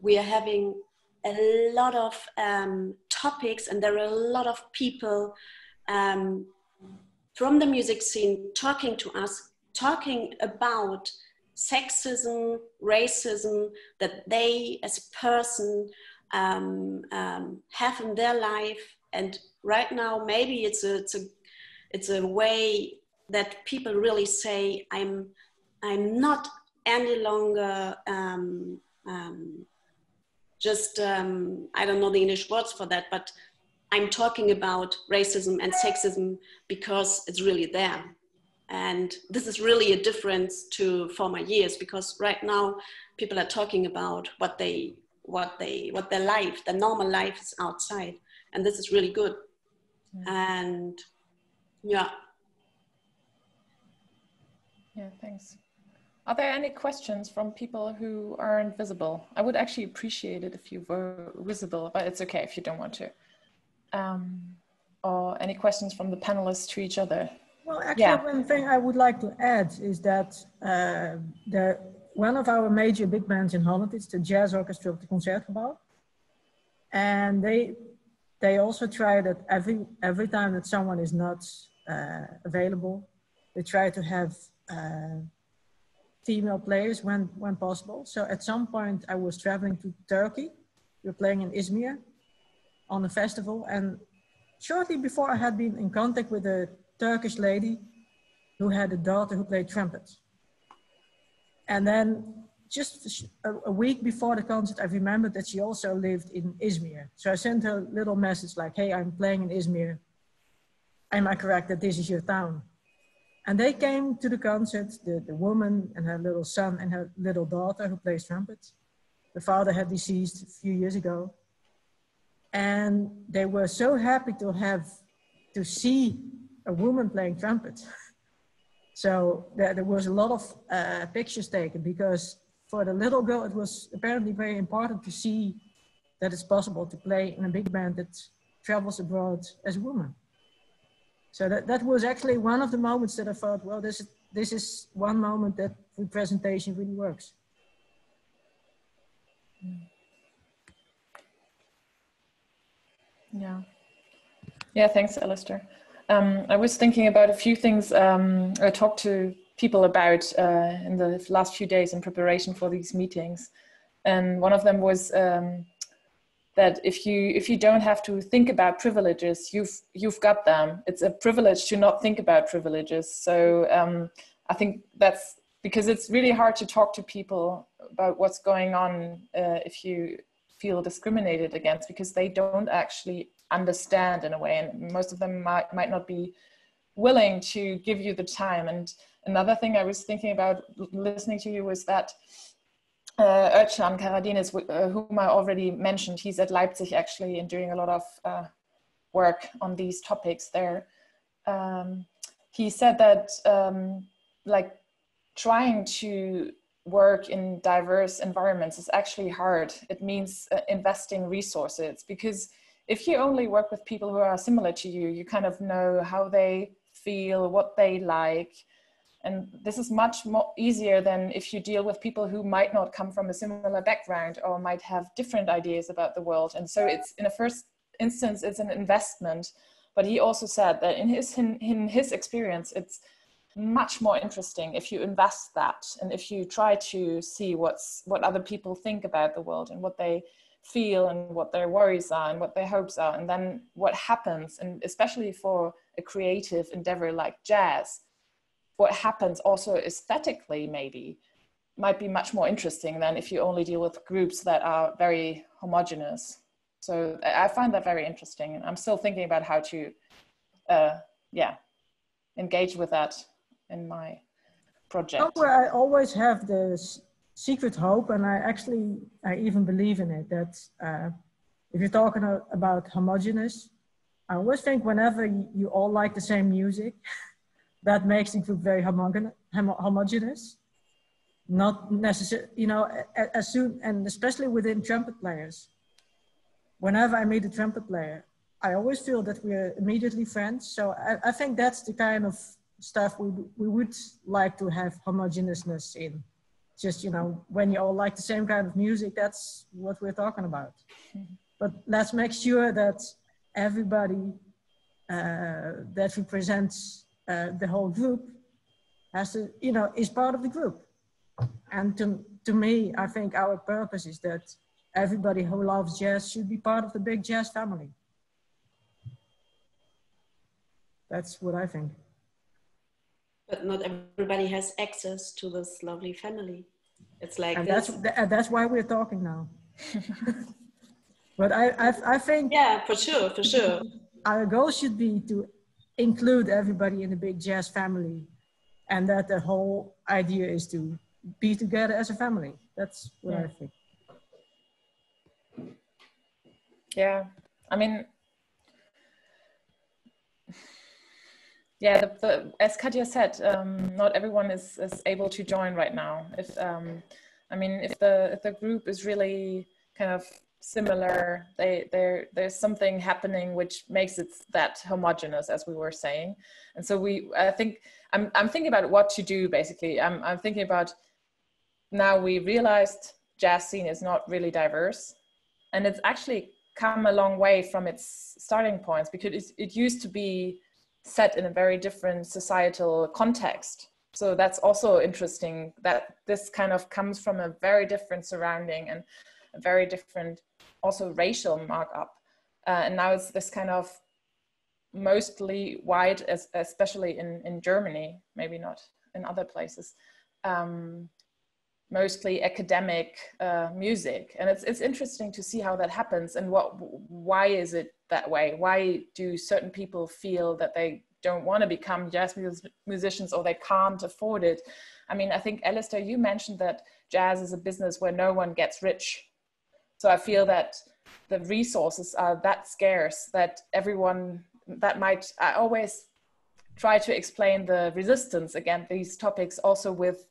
we are having a lot of um, topics and there are a lot of people um, from the music scene talking to us talking about sexism, racism that they as a person um, um, have in their life. And right now, maybe it's a, it's a, it's a way that people really say, I'm, I'm not any longer um, um just, um, I don't know the English words for that, but I'm talking about racism and sexism because it's really there. And this is really a difference to former years because right now people are talking about what they what they what their life their normal life is outside. And this is really good. And yeah. Yeah thanks are there any questions from people who aren't visible i would actually appreciate it if you were visible but it's okay if you don't want to um, or any questions from the panelists to each other well, actually, yeah. one thing I would like to add is that uh, the, one of our major big bands in Holland is the Jazz Orchestra of the Concertgebouw. And they, they also try that every every time that someone is not uh, available, they try to have uh, female players when when possible. So at some point, I was traveling to Turkey. We were playing in Izmir on a festival, and shortly before, I had been in contact with a Turkish lady who had a daughter who played trumpet. And then just a, a, week before the concert, I remembered that she also lived in Izmir. So I sent her a little message like, hey, I'm playing in Izmir. Am I correct that this is your town? And they came to the concert, the, the woman and her little son and her little daughter who plays trumpet. The father had deceased a few years ago. And they were so happy to have, to see a woman playing trumpet. [laughs] so there, there was a lot of uh, pictures taken because for the little girl, it was apparently very important to see that it's possible to play in a big band that travels abroad as a woman. So that, that was actually one of the moments that I thought, well, this is, this is one moment that representation really works. Yeah. Yeah, thanks, Ellister. Um, I was thinking about a few things um, I talked to people about uh, in the last few days in preparation for these meetings. And one of them was um, that if you if you don't have to think about privileges, you've you've got them. It's a privilege to not think about privileges. So um, I think that's because it's really hard to talk to people about what's going on uh, if you feel discriminated against because they don't actually understand in a way, and most of them might might not be willing to give you the time and another thing I was thinking about listening to you was that uh, Özcan Karadeniz, uh, whom I already mentioned, he's at Leipzig actually and doing a lot of uh, work on these topics there. Um, he said that um, like trying to work in diverse environments is actually hard. It means uh, investing resources because if you only work with people who are similar to you, you kind of know how they feel, what they like, and this is much more easier than if you deal with people who might not come from a similar background or might have different ideas about the world. And so it's in a first instance, it's an investment. But he also said that in his in, in his experience, it's much more interesting if you invest that and if you try to see what's what other people think about the world and what they feel and what their worries are and what their hopes are and then what happens and especially for a creative endeavor like jazz what happens also aesthetically maybe might be much more interesting than if you only deal with groups that are very homogenous. So I find that very interesting, and I'm still thinking about how to, uh, yeah, engage with that in my project. I always have this secret hope, and I actually I even believe in it that uh, if you're talking about homogenous, I always think whenever you all like the same music. [laughs] that makes the group very homogen homogeneous. Not necessarily, you know, as soon, and especially within trumpet players. Whenever I meet a trumpet player, I always feel that we're immediately friends. So I, I think that's the kind of stuff we, we would like to have homogeneousness in. Just, you know, when you all like the same kind of music, that's what we're talking about. Mm -hmm. But let's make sure that everybody uh, that represents uh, the whole group has to, you know, is part of the group. And to, to me, I think our purpose is that everybody who loves jazz should be part of the big jazz family. That's what I think. But not everybody has access to this lovely family. It's like and that's that's why we're talking now. [laughs] but I, I I think yeah, for sure, for sure. [laughs] Our goal should be to include everybody in the big jazz family. And that the whole idea is to be together as a family. That's what yeah. i think. Yeah. I mean yeah the, the, as katja said um, not everyone is, is able to join right now. If um, i mean if the if the group is really kind of similar. They there there's something happening which makes it that homogenous as we were saying. And so we i think i'm i'm thinking about what to do basically. I'm i'm thinking about now we realized jazz scene is not really diverse and it's actually come a long way from its starting points because it, it used to be set in a very different societal context. So that's also interesting that this kind of comes from a very different surrounding and a very different also racial markup. Uh, and now it's this kind of mostly white, as, especially in, in Germany, maybe not in other places, um, mostly academic uh, music. And it's, it's interesting to see how that happens and what, why is it that way? Why do certain people feel that they don't want to become jazz musicians or they can't afford it? I mean, I think Ellister, you mentioned that jazz is a business where no one gets rich. So I feel that the resources are that scarce that everyone that might I always try to explain the resistance against these topics also with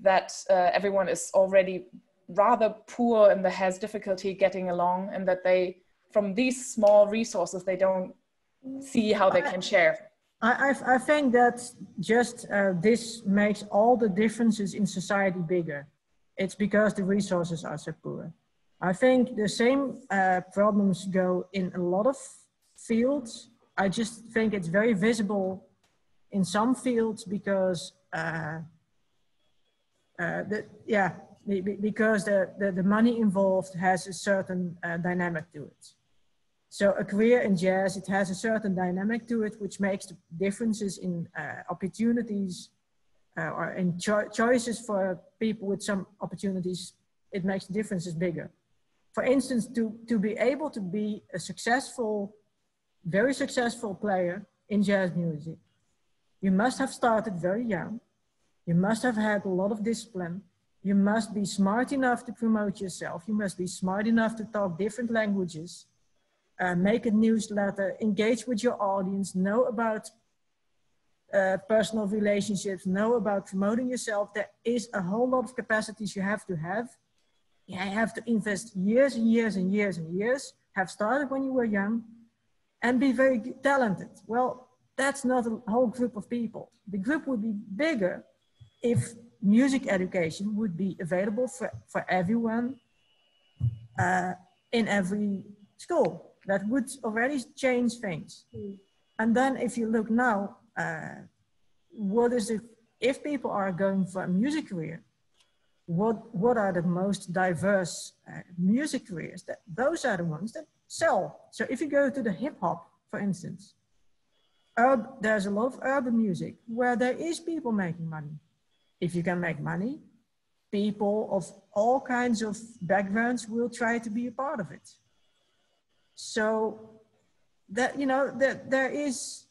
that uh, everyone is already rather poor and that has difficulty getting along and that they from these small resources they don't see how they can share I, I, think that just uh, this makes all the differences in society bigger. It's because the resources are so poor. I think the same uh, problems go in a lot of fields. I just think it's very visible in some fields because, uh, uh, the, yeah, because the, the, the, money involved has a certain uh, dynamic to it. So a career in jazz, it has a certain dynamic to it, which makes the differences in uh, opportunities uh, or in cho choices for people with some opportunities, it makes the differences bigger for instance, to, to be able to be a successful, very successful player in jazz music, you must have started very young. You must have had a lot of discipline. You must be smart enough to promote yourself. You must be smart enough to talk different languages, uh, make a newsletter, engage with your audience, know about uh, personal relationships, know about promoting yourself. There is a whole lot of capacities you have to have you have to invest years and years and years and years, have started when you were young, and be very talented. Well, that's not a whole group of people. The group would be bigger if music education would be available for, for everyone uh, in every school. That would already change things. Mm. And then if you look now, uh, what is it, if people are going for a music career, what, what are the most diverse uh, music careers, that, those are the ones that sell. So if you go to the hip hop, for instance, there's a lot of urban music where there is people making money. If you can make money, people of all kinds of backgrounds will try to be a part of it. So that, you know, that there is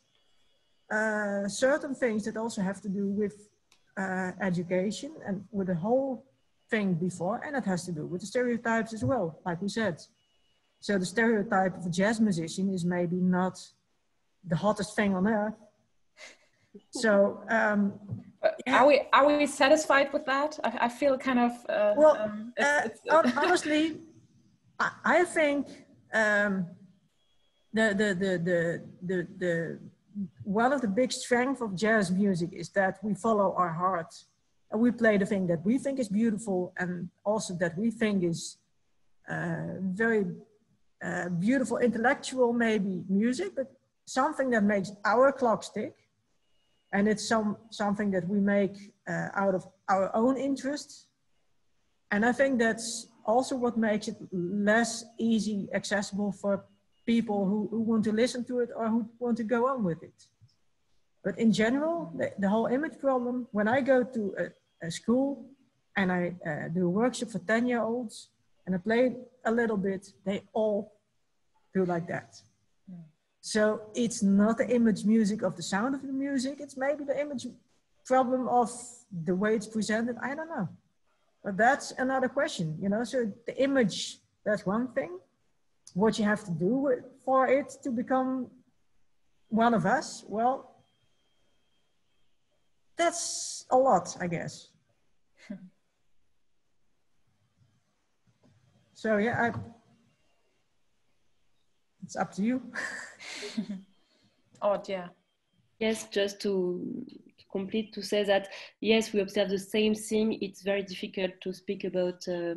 uh, certain things that also have to do with uh, education and with the whole thing before, and it has to do with the stereotypes as well, like we said. So the stereotype of a jazz musician is maybe not the hottest thing on earth. [laughs] So um, yeah. are we are we satisfied with that? I, I feel kind of uh, well. Um, it's, uh, it's, [laughs] honestly, I, I think um, the, the the the the the one of the big strengths of jazz music is that we follow our heart and we play the thing that we think is beautiful and also that we think is uh, very uh, beautiful intellectual maybe music but something that makes our clock tick. And it's some something that we make uh, out of our own interests. And i think that's also what makes it less easy accessible for people who, who want to listen to it or who want to go on with it. But in general, the, the, whole image problem, when I go to school and I uh, do a workshop for 10 year olds and I play a little bit, they all do like that. Hmm. So it's not the image music of the sound of the music, it's maybe the image problem of the way it's presented. I don't know. But that's another question, you know. So the image, that's one thing. What you have to do for it to become one of us, well, that's a lot, I guess. So yeah, I, it's up to you. [laughs] Aude, yeah. Yes, just to complete to say that yes, we observe the same thing. It's very difficult to speak about uh,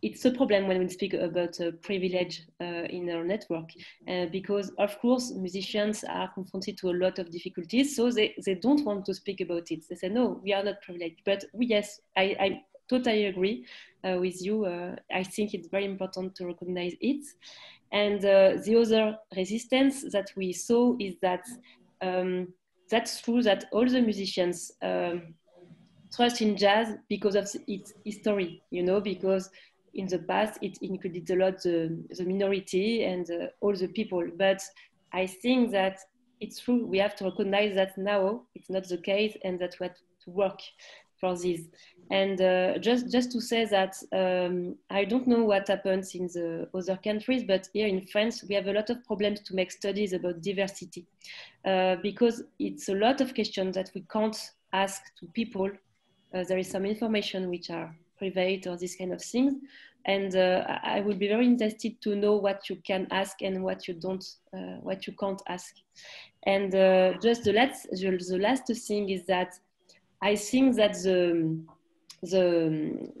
it's a problem when we speak about uh, privilege uh, in our network uh, because of course musicians are confronted to a lot of difficulties so they, they don't want to speak about it they say no we are not privileged but we, yes I, I totally agree uh, with you uh, i think it's very important to recognize it and uh, the other resistance that we saw is that um, that's true that all the musicians um, trust in jazz because of its history, you know, because in the past it included a lot the, the minority and uh, all the people. But I think that it's true. We have to recognize that now it's not the case and that we have to work for this. And uh, just, just to say that um, I don't know what happens in the other countries, but here in France, we have a lot of problems to make studies about diversity uh, because it's a lot of questions that we can't ask to people uh, there is some information which are private or this kind of things. And uh, I would be very interested to know what you can ask and what you don't, uh, what you can't ask. And just the last, the last thing is that I think that the, the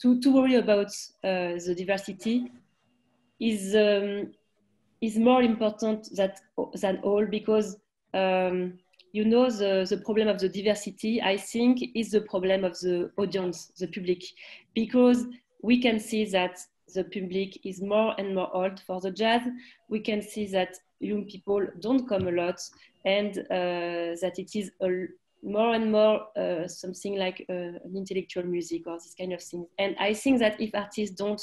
to, to worry about uh, the diversity is um, is more important that, than all because um, you know the, the problem of the diversity i think is the problem of the audience the public because we can see that the public is more and more old for the jazz. We can see that young people don't come a lot and uh, that it is a, more and more uh, something like uh, an intellectual music or this kind of thing and i think that if artists don't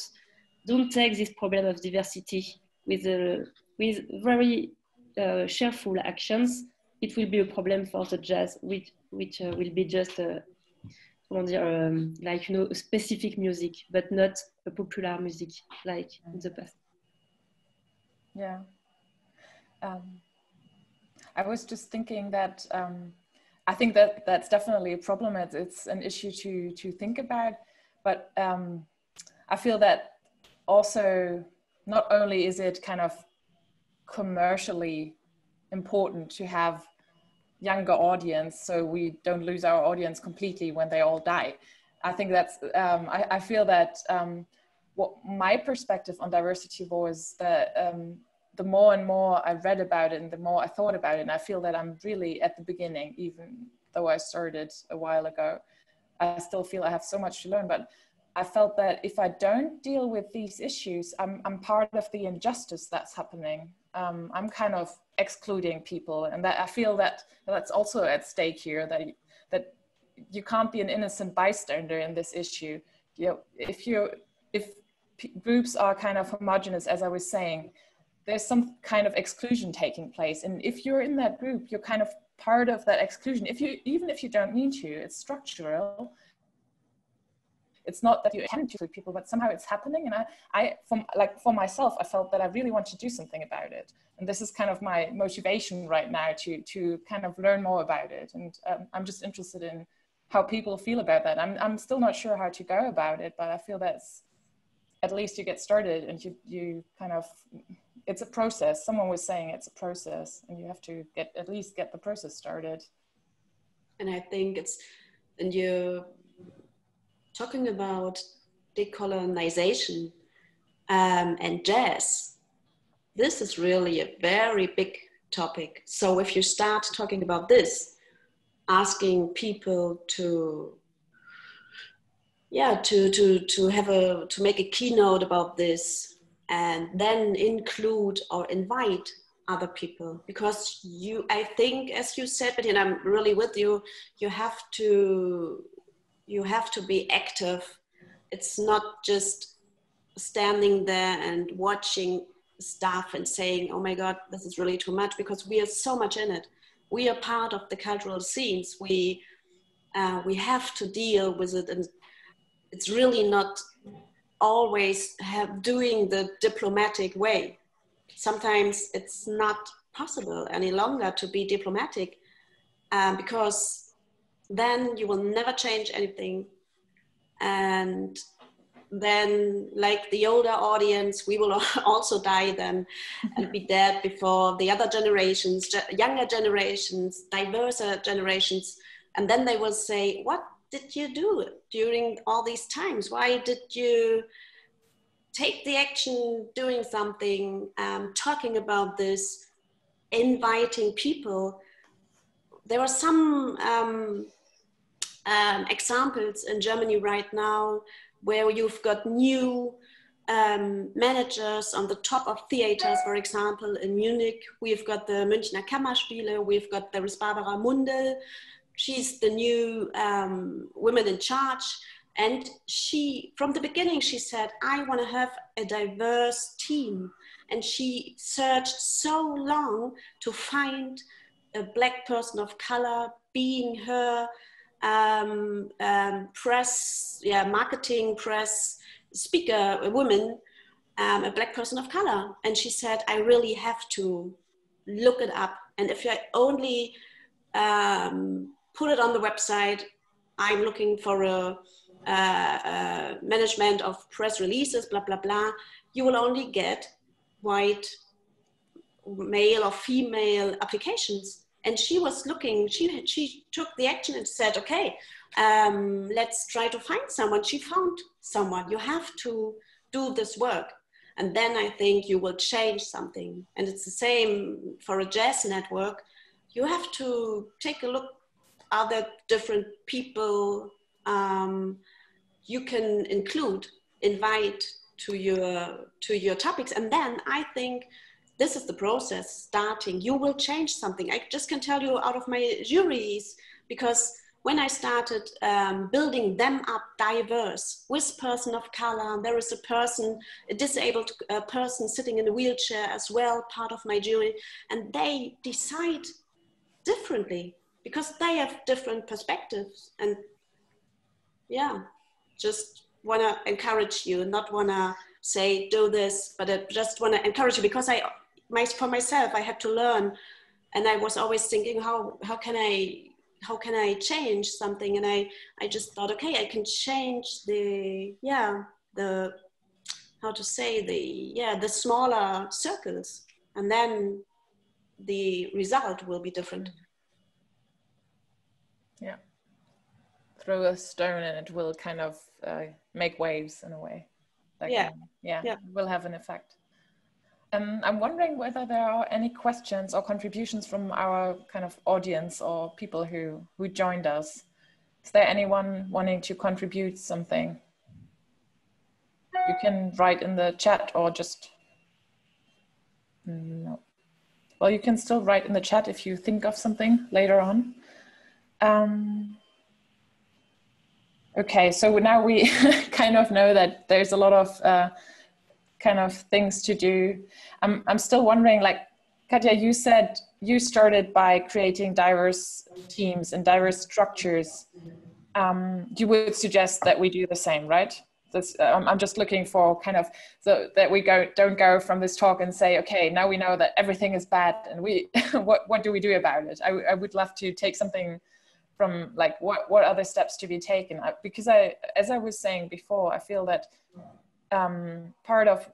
don't take this problem of diversity with uh, with very uh, cheerful actions it will be a problem for the jazz, which which uh, will be just a, dire, um, like you know a specific music, but not a popular music like in the past. Yeah. Um, I was just thinking that um, I think that that's definitely a problem. It's, it's an issue to to think about, but um, I feel that also not only is it kind of commercially important to have younger audience so we don't lose our audience completely when they all die i think that's um, I, I, feel that um, what my perspective on diversity was that um, the more and more i read about it and the more i thought about it and i feel that i'm really at the beginning even though i started a while ago i still feel i have so much to learn but I felt that if I don't deal with these issues, I'm, I'm part of the injustice that's happening. Um, I'm kind of excluding people, and that I feel that that's also at stake here. That that you can't be an innocent bystander in this issue. You know, if you if groups are kind of homogenous, as I was saying, there's some kind of exclusion taking place, and if you're in that group, you're kind of part of that exclusion. If you even if you don't mean to, it's structural it's not that you intend to people, but somehow it's happening. And I, I, from like for myself, I felt that I really want to do something about it. And this is kind of my motivation right now to to kind of learn more about it. And um, I'm just interested in how people feel about that. I'm I'm still not sure how to go about it, but I feel that's at least you get started and you you kind of it's a process. Someone was saying it's a process, and you have to get at least get the process started. And I think it's and you're talking about decolonization um, and jazz, this is really a very big topic. So if you start talking about this, asking people to yeah to to to have a to make a keynote about this and then include or invite other people. Because you i think as you said but and i'm really with you you have to you have to be active. It's not just standing there and watching stuff and saying oh my god this is really too much because we are so much in it. We are part of the cultural scenes. We uh, we have to deal with it and it's really not always have doing the diplomatic way. Sometimes it's not possible any longer to be diplomatic um, because then you will never change anything. And then like the older audience we will [laughs] also die then and be dead before the other generations younger generations diverse generations. And then they will say what did you do during all these times? Why did you take the action doing something, um, talking about this, inviting people? There are some um, um, examples in Germany right now where you've got new um, managers on the top of theaters, for example, in Munich, we've got the Münchner Kammerspiele, we've got there is Barbara Mundel, she's the new um, woman in charge. And she, from the beginning, she said, I want to have a diverse team. And she searched so long to find a black person of color being her um, um, press, yeah, marketing press speaker, a woman, um, a black person of color. And she said, I really have to look it up. And if I only um, put it on the website, I'm looking for a, a, a, management of press releases, blah, blah, blah, you will only get white male or female applications. And she was looking, she, she took the action and said, okay, um, let's try to find someone. She found someone. You have to do this work. And then I think you will change something. And it's the same for a jazz network. You have to take a look are there different people um, you can include, invite to your to your topics, and then I think this is the process starting. You will change something. I just can tell you out of my juries because when I started um, building them up diverse with person of color, there is a person, a disabled uh, person sitting in a wheelchair as well, part of my jury, and they decide differently because they have different perspectives. And yeah, just want to encourage you, not want to say do this, but I just want to encourage you because I, my, for myself, I had to learn, and I was always thinking how how can I how can I change something? And I, I just thought, okay, I can change the, yeah, the, how to say the, yeah, the smaller circles. And then the result will be different. Yeah. Throw a stone and it will kind of uh, make waves in a way. That yeah. Yeah. Yeah. Will have an effect. Um, I'm wondering whether there are any questions or contributions from our kind of audience or people who, who joined us. Is there anyone wanting to contribute something? You can write in the chat or just, no. Well, you can still write in the chat if you think of something later on. Um, okay, so now we [laughs] kind of know that there's a lot of uh, kind of things to do. I'm, I'm still wondering, like, Katja, you said you started by creating diverse teams and diverse structures. Um, you would suggest that we do the same, right? This, um, I'm just looking for kind of so that we go don't go from this talk and say, okay, now we know that everything is bad, and we [laughs] what what do we do about it? I, I would love to take something from like what what other steps to be taken. Because I as I was saying before, I feel that um, part of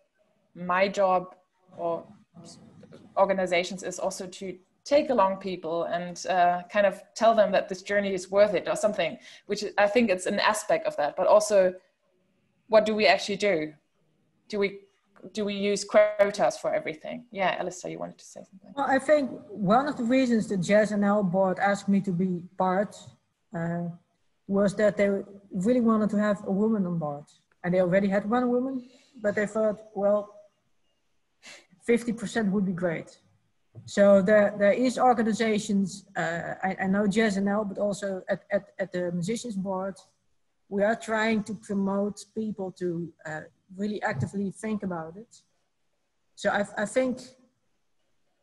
my job or organizations is also to take along people and uh, kind of tell them that this journey is worth it or something which i think it's an aspect of that but also what do we actually do? Do we do we use quotas for everything? Yeah Ellister, you wanted to say something. Well i think one of the reasons the JazzNL board asked me to be part uh, was that they really wanted to have a woman on board. And they already had one woman, but they thought, well, 50% would be great. So there, there is organizations, uh, I, I know JazzNL, but also at, at, at the Musicians Board, we are trying to promote people to uh, really actively think about it. So I, I think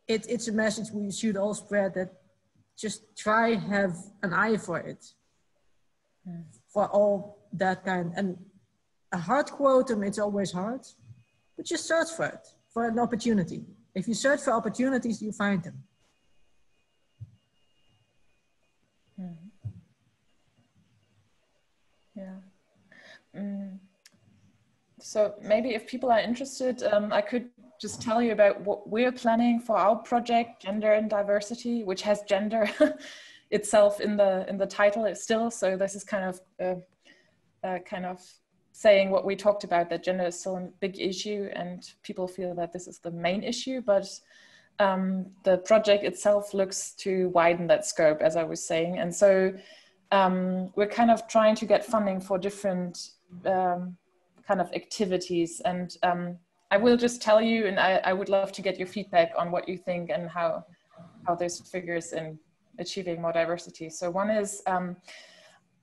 it, it's a message we should all spread that just try have an eye for it, mm. for all that kind. And a hard quote quotum, it's always hard, but just search for it, for an opportunity. If you search for opportunities, you find them. Mm. Yeah. Mm. So maybe if people are interested, um, I could just tell you about what we're planning for our project, Gender and Diversity, which has gender [laughs] itself in the in the title still. So this is kind of uh, uh, kind of saying what we talked about that gender is still a big issue and people feel that this is the main issue, but um, the project itself looks to widen that scope, as I was saying. And so um, we're kind of trying to get funding for different um, kind of activities. And um, I will just tell you, and I, I, would love to get your feedback on what you think and how, how this figures in achieving more diversity. So one is, um,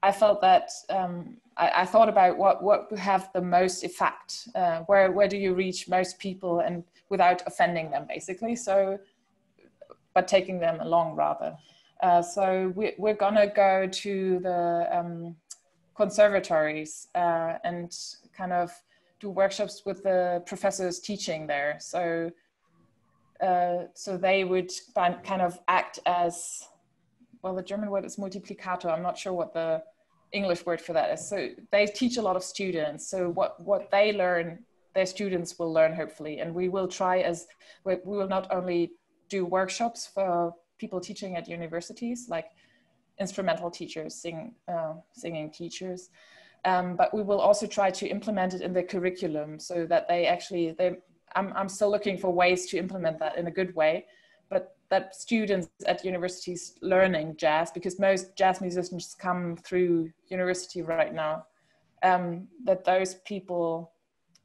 I felt that um, I, I, thought about what, what would have the most effect. Uh, where, where do you reach most people and without offending them basically. So, but taking them along rather. Uh, so we, we're gonna go to the um, conservatories uh, and kind of do workshops with the professors teaching there. So, uh, so they would kind of act as, well, the German word is multiplicator. I'm not sure what the English word for that is. So they teach a lot of students. So what, what they learn their students will learn hopefully and we will try as we, will not only do workshops for people teaching at universities like instrumental teachers sing, uh, singing teachers um, but we will also try to implement it in the curriculum so that they actually they I'm, I'm still looking for ways to implement that in a good way but that students at universities learning jazz because most jazz musicians come through university right now um, that those people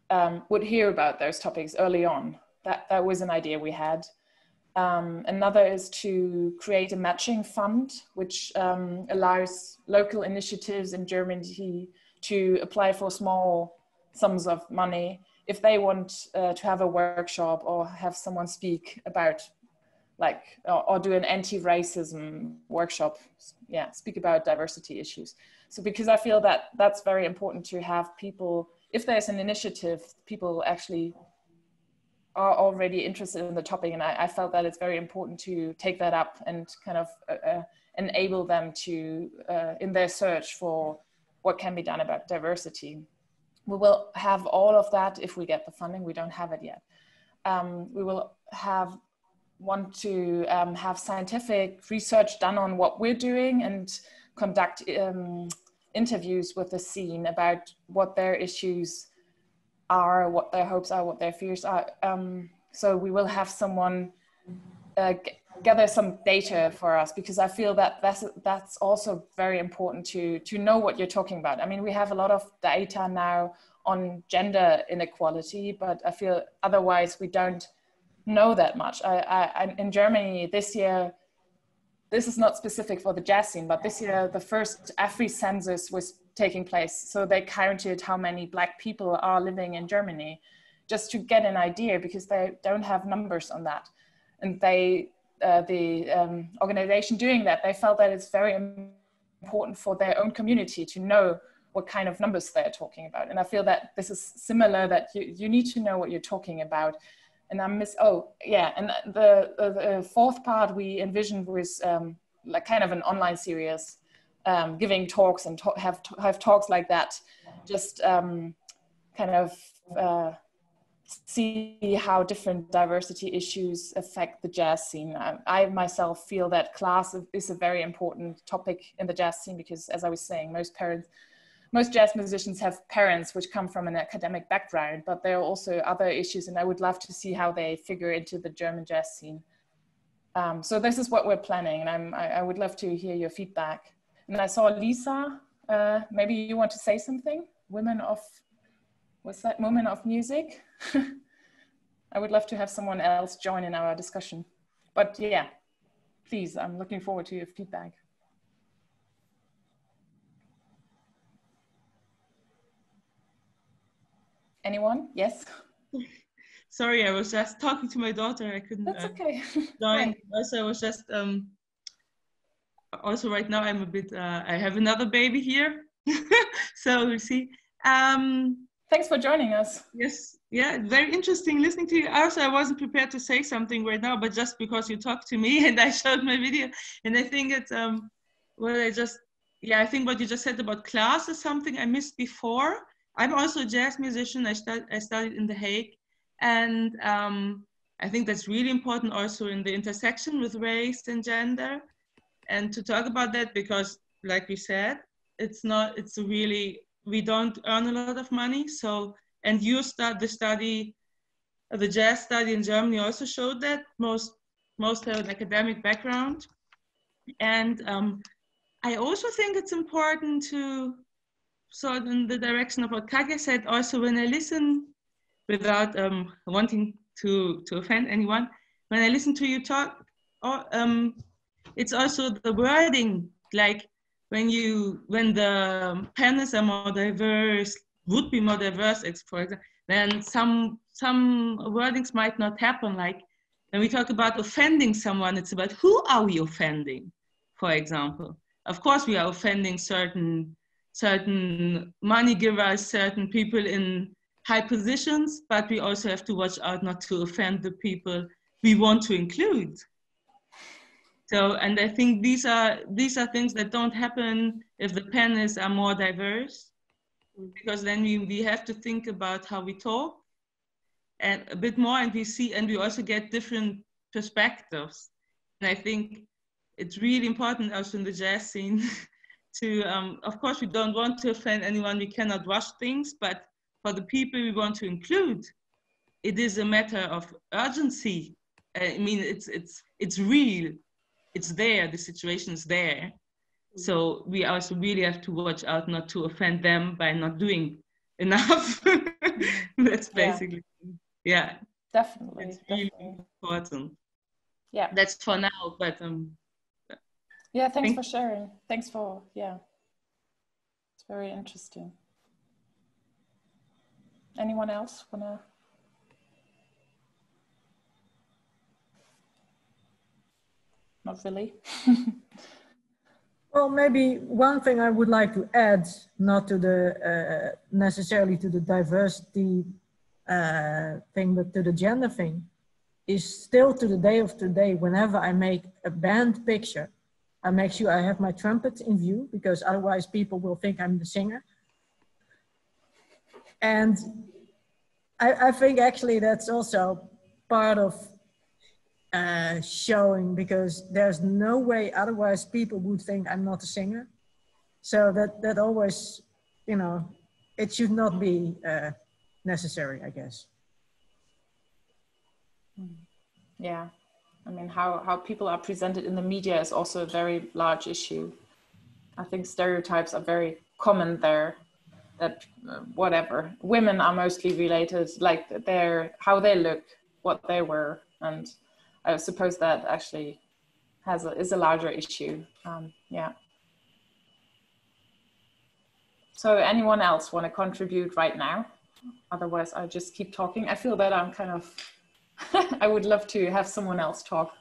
um, would hear about those topics early on. That, that was an idea we had. Um, another is to create a matching fund, which um, allows local initiatives in Germany to apply for small sums of money if they want uh, to have a workshop or have someone speak about like or, or do an anti-racism workshop yeah speak about diversity issues so because i feel that that's very important to have people if there's an initiative, people actually are already interested in the topic. And I, I felt that it's very important to take that up and kind of uh, uh, enable them to, uh, in their search for what can be done about diversity. We will have all of that if we get the funding. We don't have it yet. Um, we will have want to um, have scientific research done on what we're doing and conduct um, interviews with the scene about what their issues are, what their hopes are, what their fears are. Um, so we will have someone uh, gather some data for us because I feel that that's that's also very important to to know what you're talking about. I mean, we have a lot of data now on gender inequality, but I feel otherwise we don't know that much. I, I in Germany this year this is not specific for the jazz scene, but this year the first AFRI census was taking place. So they counted how many black people are living in Germany just to get an idea because they don't have numbers on that. And they, uh, the um, organization doing that, they felt that it's very important for their own community to know what kind of numbers they're talking about. And I feel that this is similar that you, you need to know what you're talking about and I miss. Oh, yeah. And the, the, the fourth part we envisioned was um, like kind of an online series, um, giving talks and to- have have talks like that, just um, kind of uh, see how different diversity issues affect the jazz scene. I, I, myself feel that class is a very important topic in the jazz scene because, as I was saying, most parents most jazz musicians have parents which come from an academic background, but there are also other issues, and I would love to see how they figure into the German jazz scene. Um, so this is what we're planning, and I, I, would love to hear your feedback. And I saw Lisa, uh, maybe you want to say something? Women of, what's that, moment of Music? [laughs] I would love to have someone else join in our discussion. But yeah, please, I'm looking forward to your feedback. Anyone? Yes. [laughs] Sorry, I was just talking to my daughter. I couldn't. That's uh, okay. [laughs] join. also, I was just. Um, also, right now, I'm a bit. Uh, I have another baby here, so we'll see. Um, Thanks for joining us. Yes, yeah, very interesting listening to you. Also, I wasn't prepared to say something right now, but just because you talked to me [laughs] and I showed my video, and I think it's um, well, I just yeah, I think what you just said about class is something I missed before I'm also a jazz musician. I, stud- I studied in The Hague. And um, I think that's really important also in the intersection with race and gender. and to talk about that because, like we said, it's not. It's really we don't earn a lot of money. So and you start the study, the jazz study in Germany also showed that most most have an academic background, and um, I also think it's important to sort in the direction of what Katja said. Also, when I listen, without um, wanting to to offend anyone, when I listen to you talk, or, um, it's also the wording. Like when you when the panels are more diverse, would be more diverse, for example, then some some wordings might not happen. Like when we talk about offending someone, it's about who are we offending, for example. Of course, we are offending certain certain money givers, certain people in high positions, but we also have to watch out not to offend the people we want to include. So, and I think these are these are things that don't happen if the panels are more diverse, because then we, we have to think about how we talk and a bit more, and we see and we also get different perspectives. And I think it's really important also in the jazz scene [laughs] to, um, of course, we don't want to offend anyone. We cannot rush things, but for the people we want to include, it is a matter of urgency. I mean, it's it's it's real. It's there. The situation is there. So we also really have to watch out not to offend them by not doing [laughs] enough. [laughs] That's basically, yeah. yeah. Definitely. It's really definitely. important. Yeah. That's for now, but um, yeah, thanks Thank for sharing. Thanks for, yeah. It's very interesting. Anyone else wanna? Not really. [laughs] well, maybe one thing I would like to add, not to the uh, necessarily to the diversity uh, thing, but to the gender thing, is still to the day of today. Whenever I make a band picture, I make sure I have my trumpet in view because otherwise people will think I'm the singer. And I, I think actually that's also part of uh, showing because there's no way otherwise people would think I'm not a singer. So that, that always, you know, it should not be uh, necessary, I guess. Yeah. I mean, how, how people are presented in the media is also a very large issue. I think stereotypes are very common there. That uh, whatever women are mostly related, like their how they look, what they wear, and I suppose that actually has a, is a larger issue. Um, yeah. So anyone else want to contribute right now? Otherwise, I'll just keep talking. I feel that I'm kind of [laughs] I would love to have someone else talk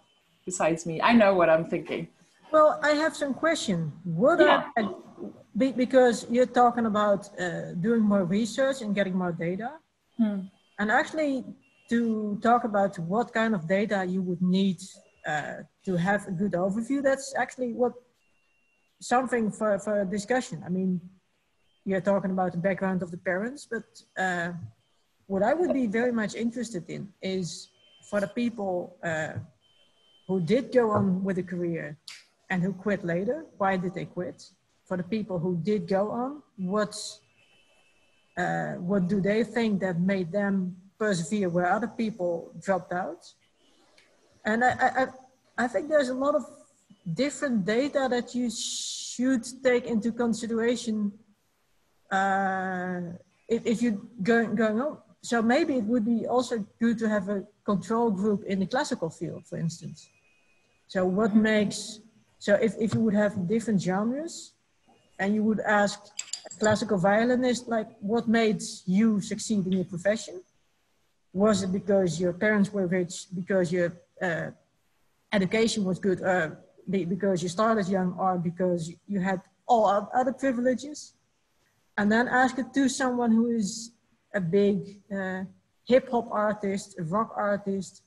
besides me. I know what I'm thinking. Well, I have some question. What yeah. are, because you're talking about uh, doing more research and getting more data, hmm. and actually to talk about what kind of data you would need uh, to have a good overview. That's actually what something for for discussion. I mean, you're talking about the background of the parents, but uh, what I would be very much interested in is for the people uh, who did go on with a career and who quit later, why did they quit? For the people who did go on, what, uh, what do they think that made them persevere where other people dropped out? And I, I, I think there's a lot of different data that you should take into consideration uh, if, if you're going, going on so maybe it would be also good to have a control group in the classical field, for instance. So what mm-hmm. makes, so if, if you would have different genres and you would ask a classical violinist, like what made you succeed in your profession? Was it because your parents were rich, because your uh, education was good, because you started young, or because you had all other privileges? And then ask it to someone who is a big uh, hip hop artist, a rock artist,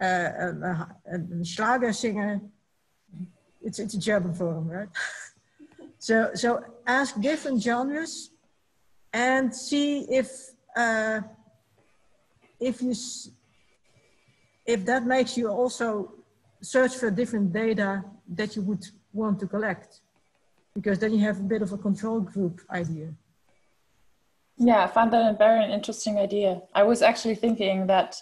uh, a, a, a Schlager singer. It's, it's a German forum, right? [laughs] so, so ask different genres and see if, uh, if, you, if that makes you also search for different data that you would want to collect? Because then you have a bit of a control group idea. Yeah, I found that a very interesting idea. I was actually thinking that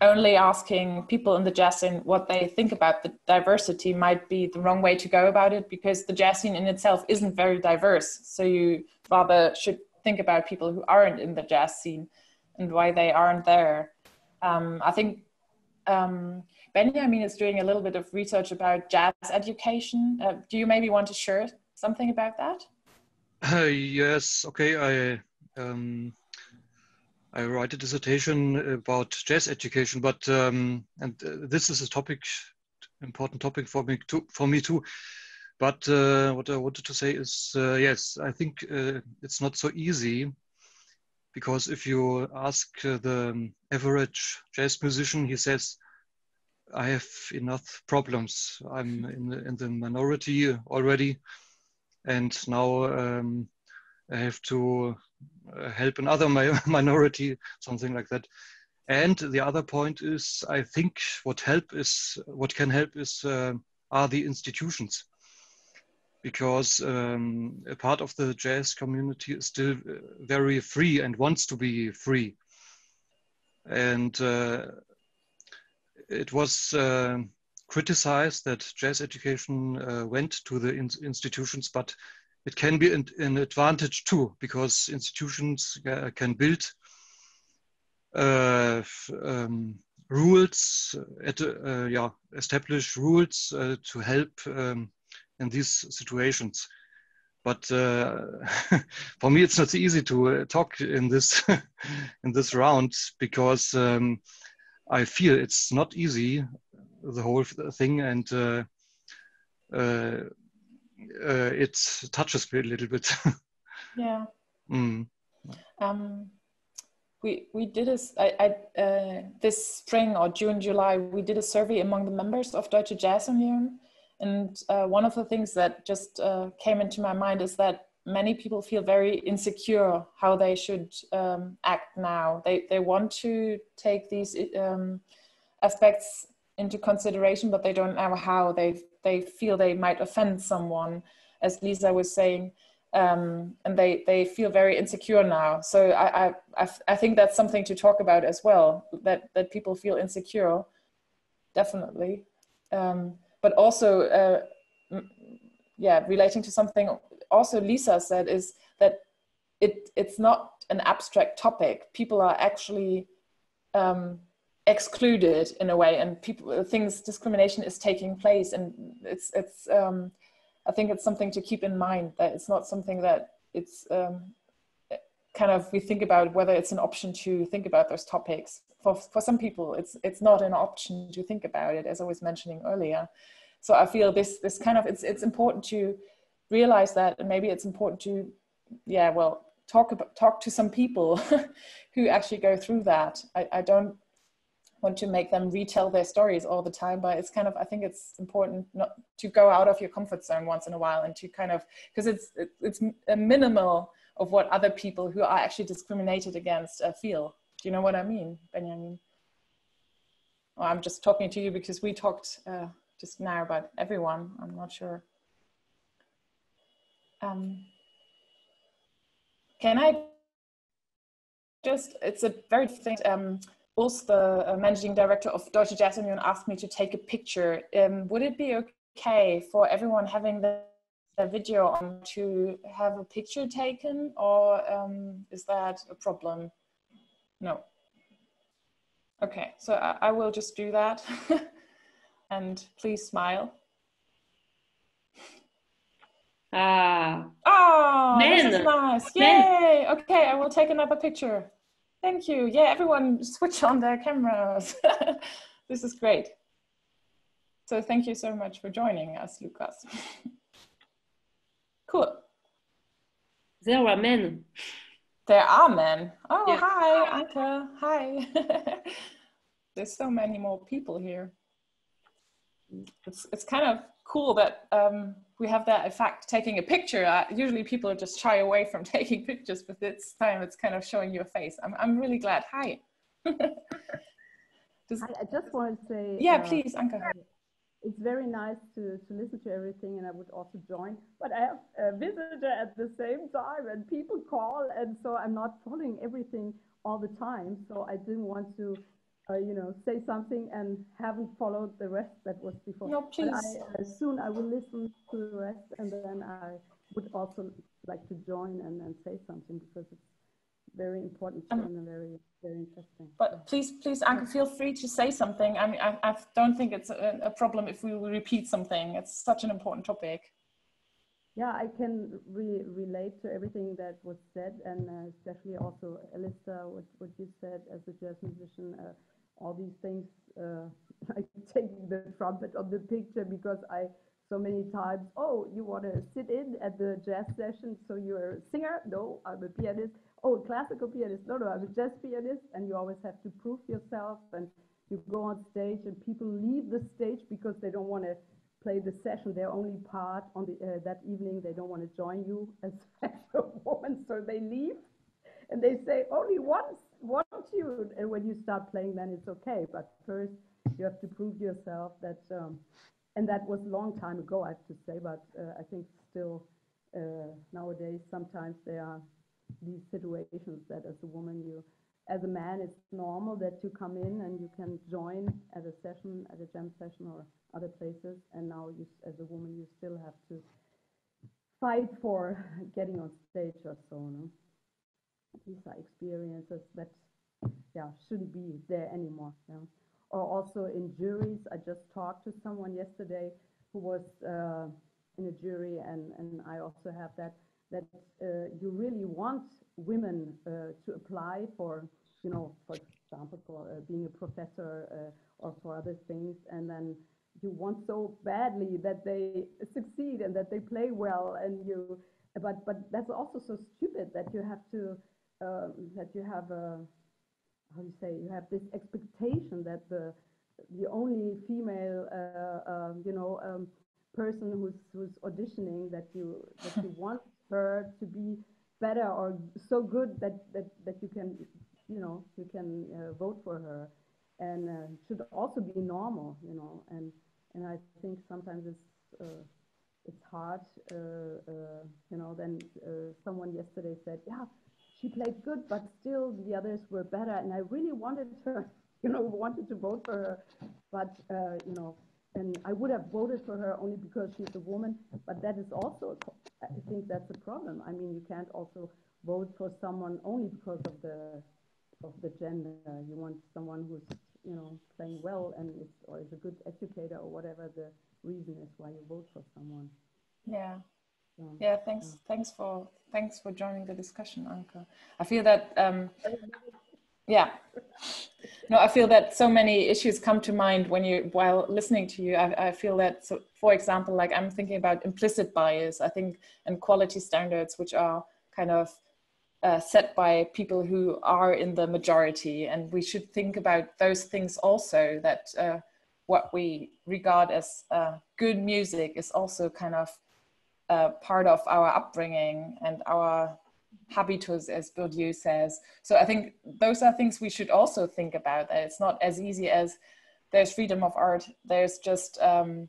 only asking people in the jazz scene what they think about the diversity might be the wrong way to go about it because the jazz scene in itself isn't very diverse. So you rather should think about people who aren't in the jazz scene and why they aren't there. Um, I think um, Benjamin is doing a little bit of research about jazz education. Uh, do you maybe want to share something about that? Uh, yes, okay. I um, I write a dissertation about jazz education, but um, and uh, this is a topic, important topic for me too. For me too. But uh, what I wanted to say is, uh, yes, I think uh, it's not so easy because if you ask uh, the average jazz musician, he says, "I have enough problems. I'm in the, in the minority already, and now um, I have to uh, help another [laughs] minority, something like that. And the other point is, I think what help is, what can help is, uh, are the institutions. Because um, a part of the jazz community is still uh, very free and wants to be free. And uh, it was uh, criticized that jazz education uh, went to the in institutions, but it can be an, an advantage too because institutions uh, can build uh, um, rules, yeah, establish rules to help um, in these situations. But uh, [laughs] for me, it's not easy to talk in this [laughs] in this round because um, I feel it's not easy the whole thing and uh, it touches me a little bit. [laughs] yeah. Mm. Um, we we did a, I, I, uh, this spring or June July we did a survey among the members of Deutsche Jazzunion, and uh, one of the things that just uh, came into my mind is that many people feel very insecure how they should um, act now. They they want to take these um, aspects into consideration, but they don't know how. They they feel they might offend someone, as Lisa was saying, um, and they they feel very insecure now. So I, I I think that's something to talk about as well. That that people feel insecure, definitely, um, but also uh, yeah, relating to something also Lisa said is that it it's not an abstract topic. People are actually um, excluded in a way and people things discrimination is taking place and it's it's um, i think it's something to keep in mind that it's not something that it's um, kind of we think about whether it's an option to think about those topics. For for some people it's it's not an option to think about it as i was mentioning earlier. So i feel this this kind of it's it's important to realize that and maybe it's important to yeah well talk about talk to some people [laughs] who actually go through that. I, I don't want to make them retell their stories all the time but it's kind of i think it's important not to go out of your comfort zone once in a while and to kind of because it's it's a minimal of what other people who are actually discriminated against uh, feel. Do you know what i mean benjamin? Well, i'm just talking to you because we talked uh, just now about everyone. I'm not sure. Um, can i just it's a very thing um, the uh, managing director of Deutsche Jazzunion, asked me to take a picture. Um, would it be okay for everyone having the, the, video on to have a picture taken, or um, is that a problem? No. Okay, so I, I will just do that. [laughs] and please smile. Ah. Oh, this is nice. Yay! Okay, I will take another picture. Thank you. Yeah, everyone switch on their cameras. [laughs] this is great. So thank you so much for joining us, Lucas. [laughs] cool. There are men. There are men. Oh, yeah. hi, Anke. Hi. [laughs] There's so many more people here. It's, it's kind of cool that um, we have that effect taking a picture. Uh, usually people just shy away from [laughs] taking pictures, but this time it's kind of showing your face. I'm, I'm really glad. Hi. [laughs] just, I just want to say. Yeah, uh, please, Anke. It's very nice to, to listen to everything and I would also join. But I have a visitor at the same time and people call and so I'm not following everything all the time. So I didn't want to, uh, you know, say something and haven't followed the rest that was before. No, please. I, uh, soon I will listen to the rest and then I would also like to join and, and say something because it's very important um, and very very interesting. But please, please, Anke, feel free to say something. I mean, I, I don't think it's a, a, problem if we repeat something. It's such an important topic. Yeah, I can re relate to everything that was said, and uh, especially also Ellister, what, what you said as a jazz musician, uh, all these things, uh, [laughs] like taking the trumpet on the picture because I so many times, oh, you want to sit in at the jazz session, so you're a singer? No, I'm a pianist oh, classical pianist. No, no, I'm a jazz pianist. And you always have to prove yourself. And you go on stage and people leave the stage because they don't want to play the session. They're only part on the, uh, that evening. They don't want to join you as, [laughs] a woman. So they leave and they say only once, one tune. And when you start playing, then it's okay. But first you have to prove yourself that, um, and that was a long time ago, I have to say, but uh, I think still uh, nowadays, sometimes they are these situations that as a woman you as a man it's normal that you come in and you can join at a session at a jam session or other places and now you as a woman you still have to fight for getting on stage or so no? these are experiences that yeah shouldn't be there anymore yeah? or also in juries i just talked to someone yesterday who was uh, in a jury and and i also have that that uh, you really want women uh, to apply for, you know, for example, for uh, being a professor uh, or for other things, and then you want so badly that they succeed and that they play well, and you, but but that's also so stupid that you have to um, that you have a how do you say you have this expectation that the the only female uh, uh, you know um, person who's who's auditioning that you that you [laughs] want her to be better or so good that that, that you can you know you can uh, vote for her. And uh, should also be normal you know and and I think sometimes it's uh, it's hard uh, uh, you know then uh, someone yesterday said yeah she played good but still the others were better. And I really wanted her [laughs] you know wanted to vote for her. But you know and I would have voted for her only because she's a woman, but that is also, I think that's a problem. I mean, you can't also vote for someone only because of the of the gender. You want someone who's, you know, playing well and is or is a good educator or whatever the reason is why you vote for someone. Yeah. Yeah, thanks. Yeah. Thanks for thanks for joining the discussion, Anke. I feel that um, yeah. No i feel that so many issues come to mind when you while listening to you. I, I feel that so for example like i'm thinking about implicit bias i think and quality standards which are kind of uh, set by people who are in the majority. And we should think about those things also that uh, what we regard as uh, good music is also kind of uh, part of our upbringing and our habitus, as Bourdieu says. So I think those are things we should also think about. That it's not as easy as there's freedom of art. There's just um,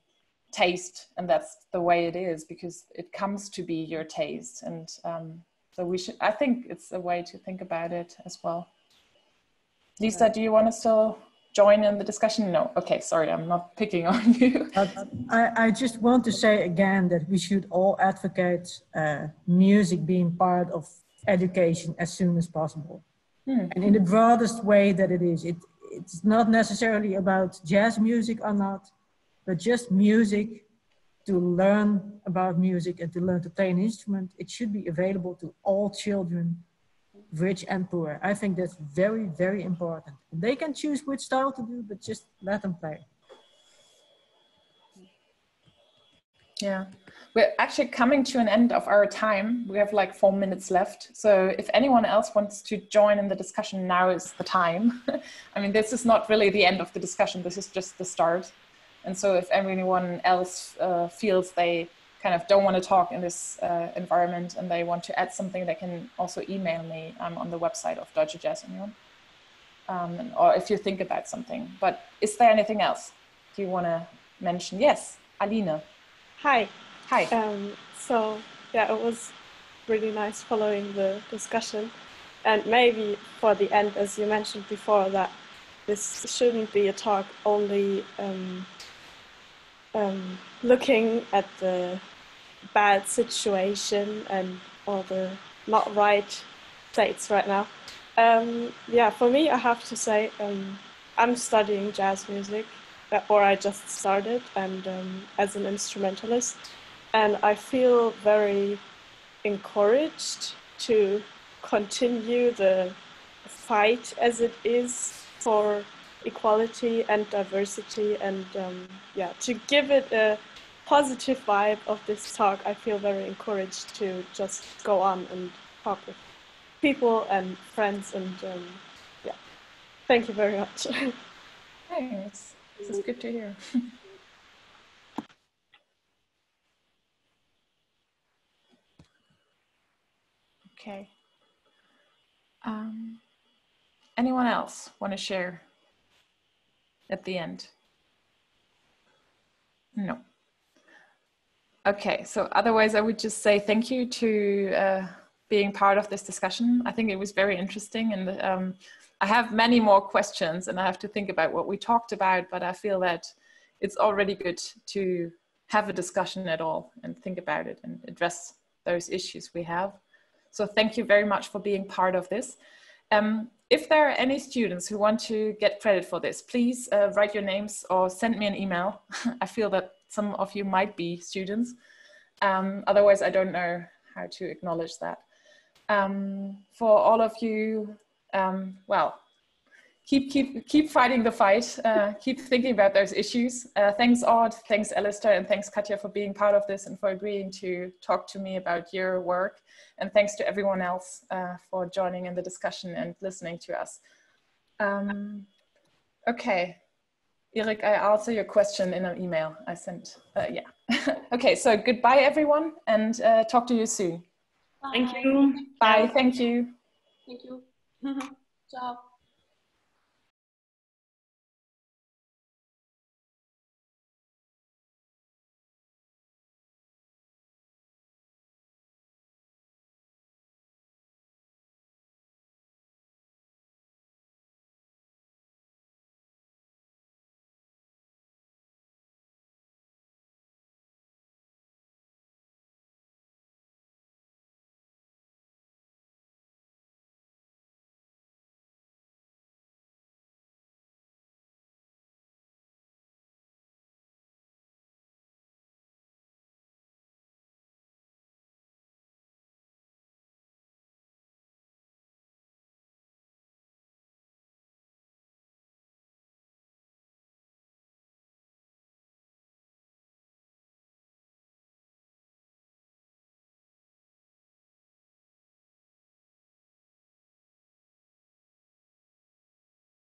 taste, and that's the way it is because it comes to be your taste. And um, so we should. I think it's a way to think about it as well. Lisa, do you want to still join in the discussion? No. Okay, sorry, I'm not picking on you. [laughs] I, I just want to say again that we should all advocate uh, music being part of education as soon as possible. Hmm. And in the broadest way that it is. It, it's not necessarily about jazz music or not, but just music to learn about music and to learn to play an instrument. It should be available to all children, rich and poor. I think that's very, very important. They can choose which style to do, but just let them play. Yeah, we're actually coming to an end of our time. We have like four minutes left. So if anyone else wants to join in the discussion, now is the time. [laughs] I mean, this is not really the end of the discussion. This is just the start. And so if anyone else uh, feels they kind of don't want to talk in this uh, environment and they want to add something, they can also email me. I'm on the website of Deutsche Jazzunion. Um, or if you think about something. But is there anything else? You want to mention. Yes, Alina. Hi. Hi. Um, so, yeah, it was really nice following the discussion. And maybe for the end, as you mentioned before, that this shouldn't be a talk only um, um, looking at the bad situation and all the not right states right now. Um, yeah, for me, I have to say um, I'm studying jazz music, or I just started, and um, as an instrumentalist, and I feel very encouraged to continue the fight as it is for equality and diversity and um, yeah to give it a positive vibe of this talk i feel very encouraged to just go on and talk with people and friends and um, yeah. Thank you very much. [laughs] Thanks this is good to hear [laughs] okay um, anyone else want to share at the end? No. Okay, so otherwise I would just say thank you to uh, being part of this discussion. I think it was very interesting and um, I have many more questions and I have to think about what we talked about, but I feel that it's already good to have a discussion at all and think about it and address those issues we have. So thank you very much for being part of this. Um, if there are any students who want to get credit for this, please uh, write your names or send me an email. [laughs] I feel that some of you might be students. Um, otherwise, I don't know how to acknowledge that. Um, for all of you, um, well, keep keep keep fighting the fight. Uh, keep thinking about those issues. Uh, thanks, Aude. Thanks, Ellister, and thanks, Katja, for being part of this and for agreeing to talk to me about your work. And thanks to everyone else uh, for joining in the discussion and listening to us. Um, okay, Erik, I answer your question in an email I sent. Uh, yeah. [laughs] okay, so goodbye, everyone, and uh, talk to you soon. Thank you. Bye. Thank you. Thank you. Ciao.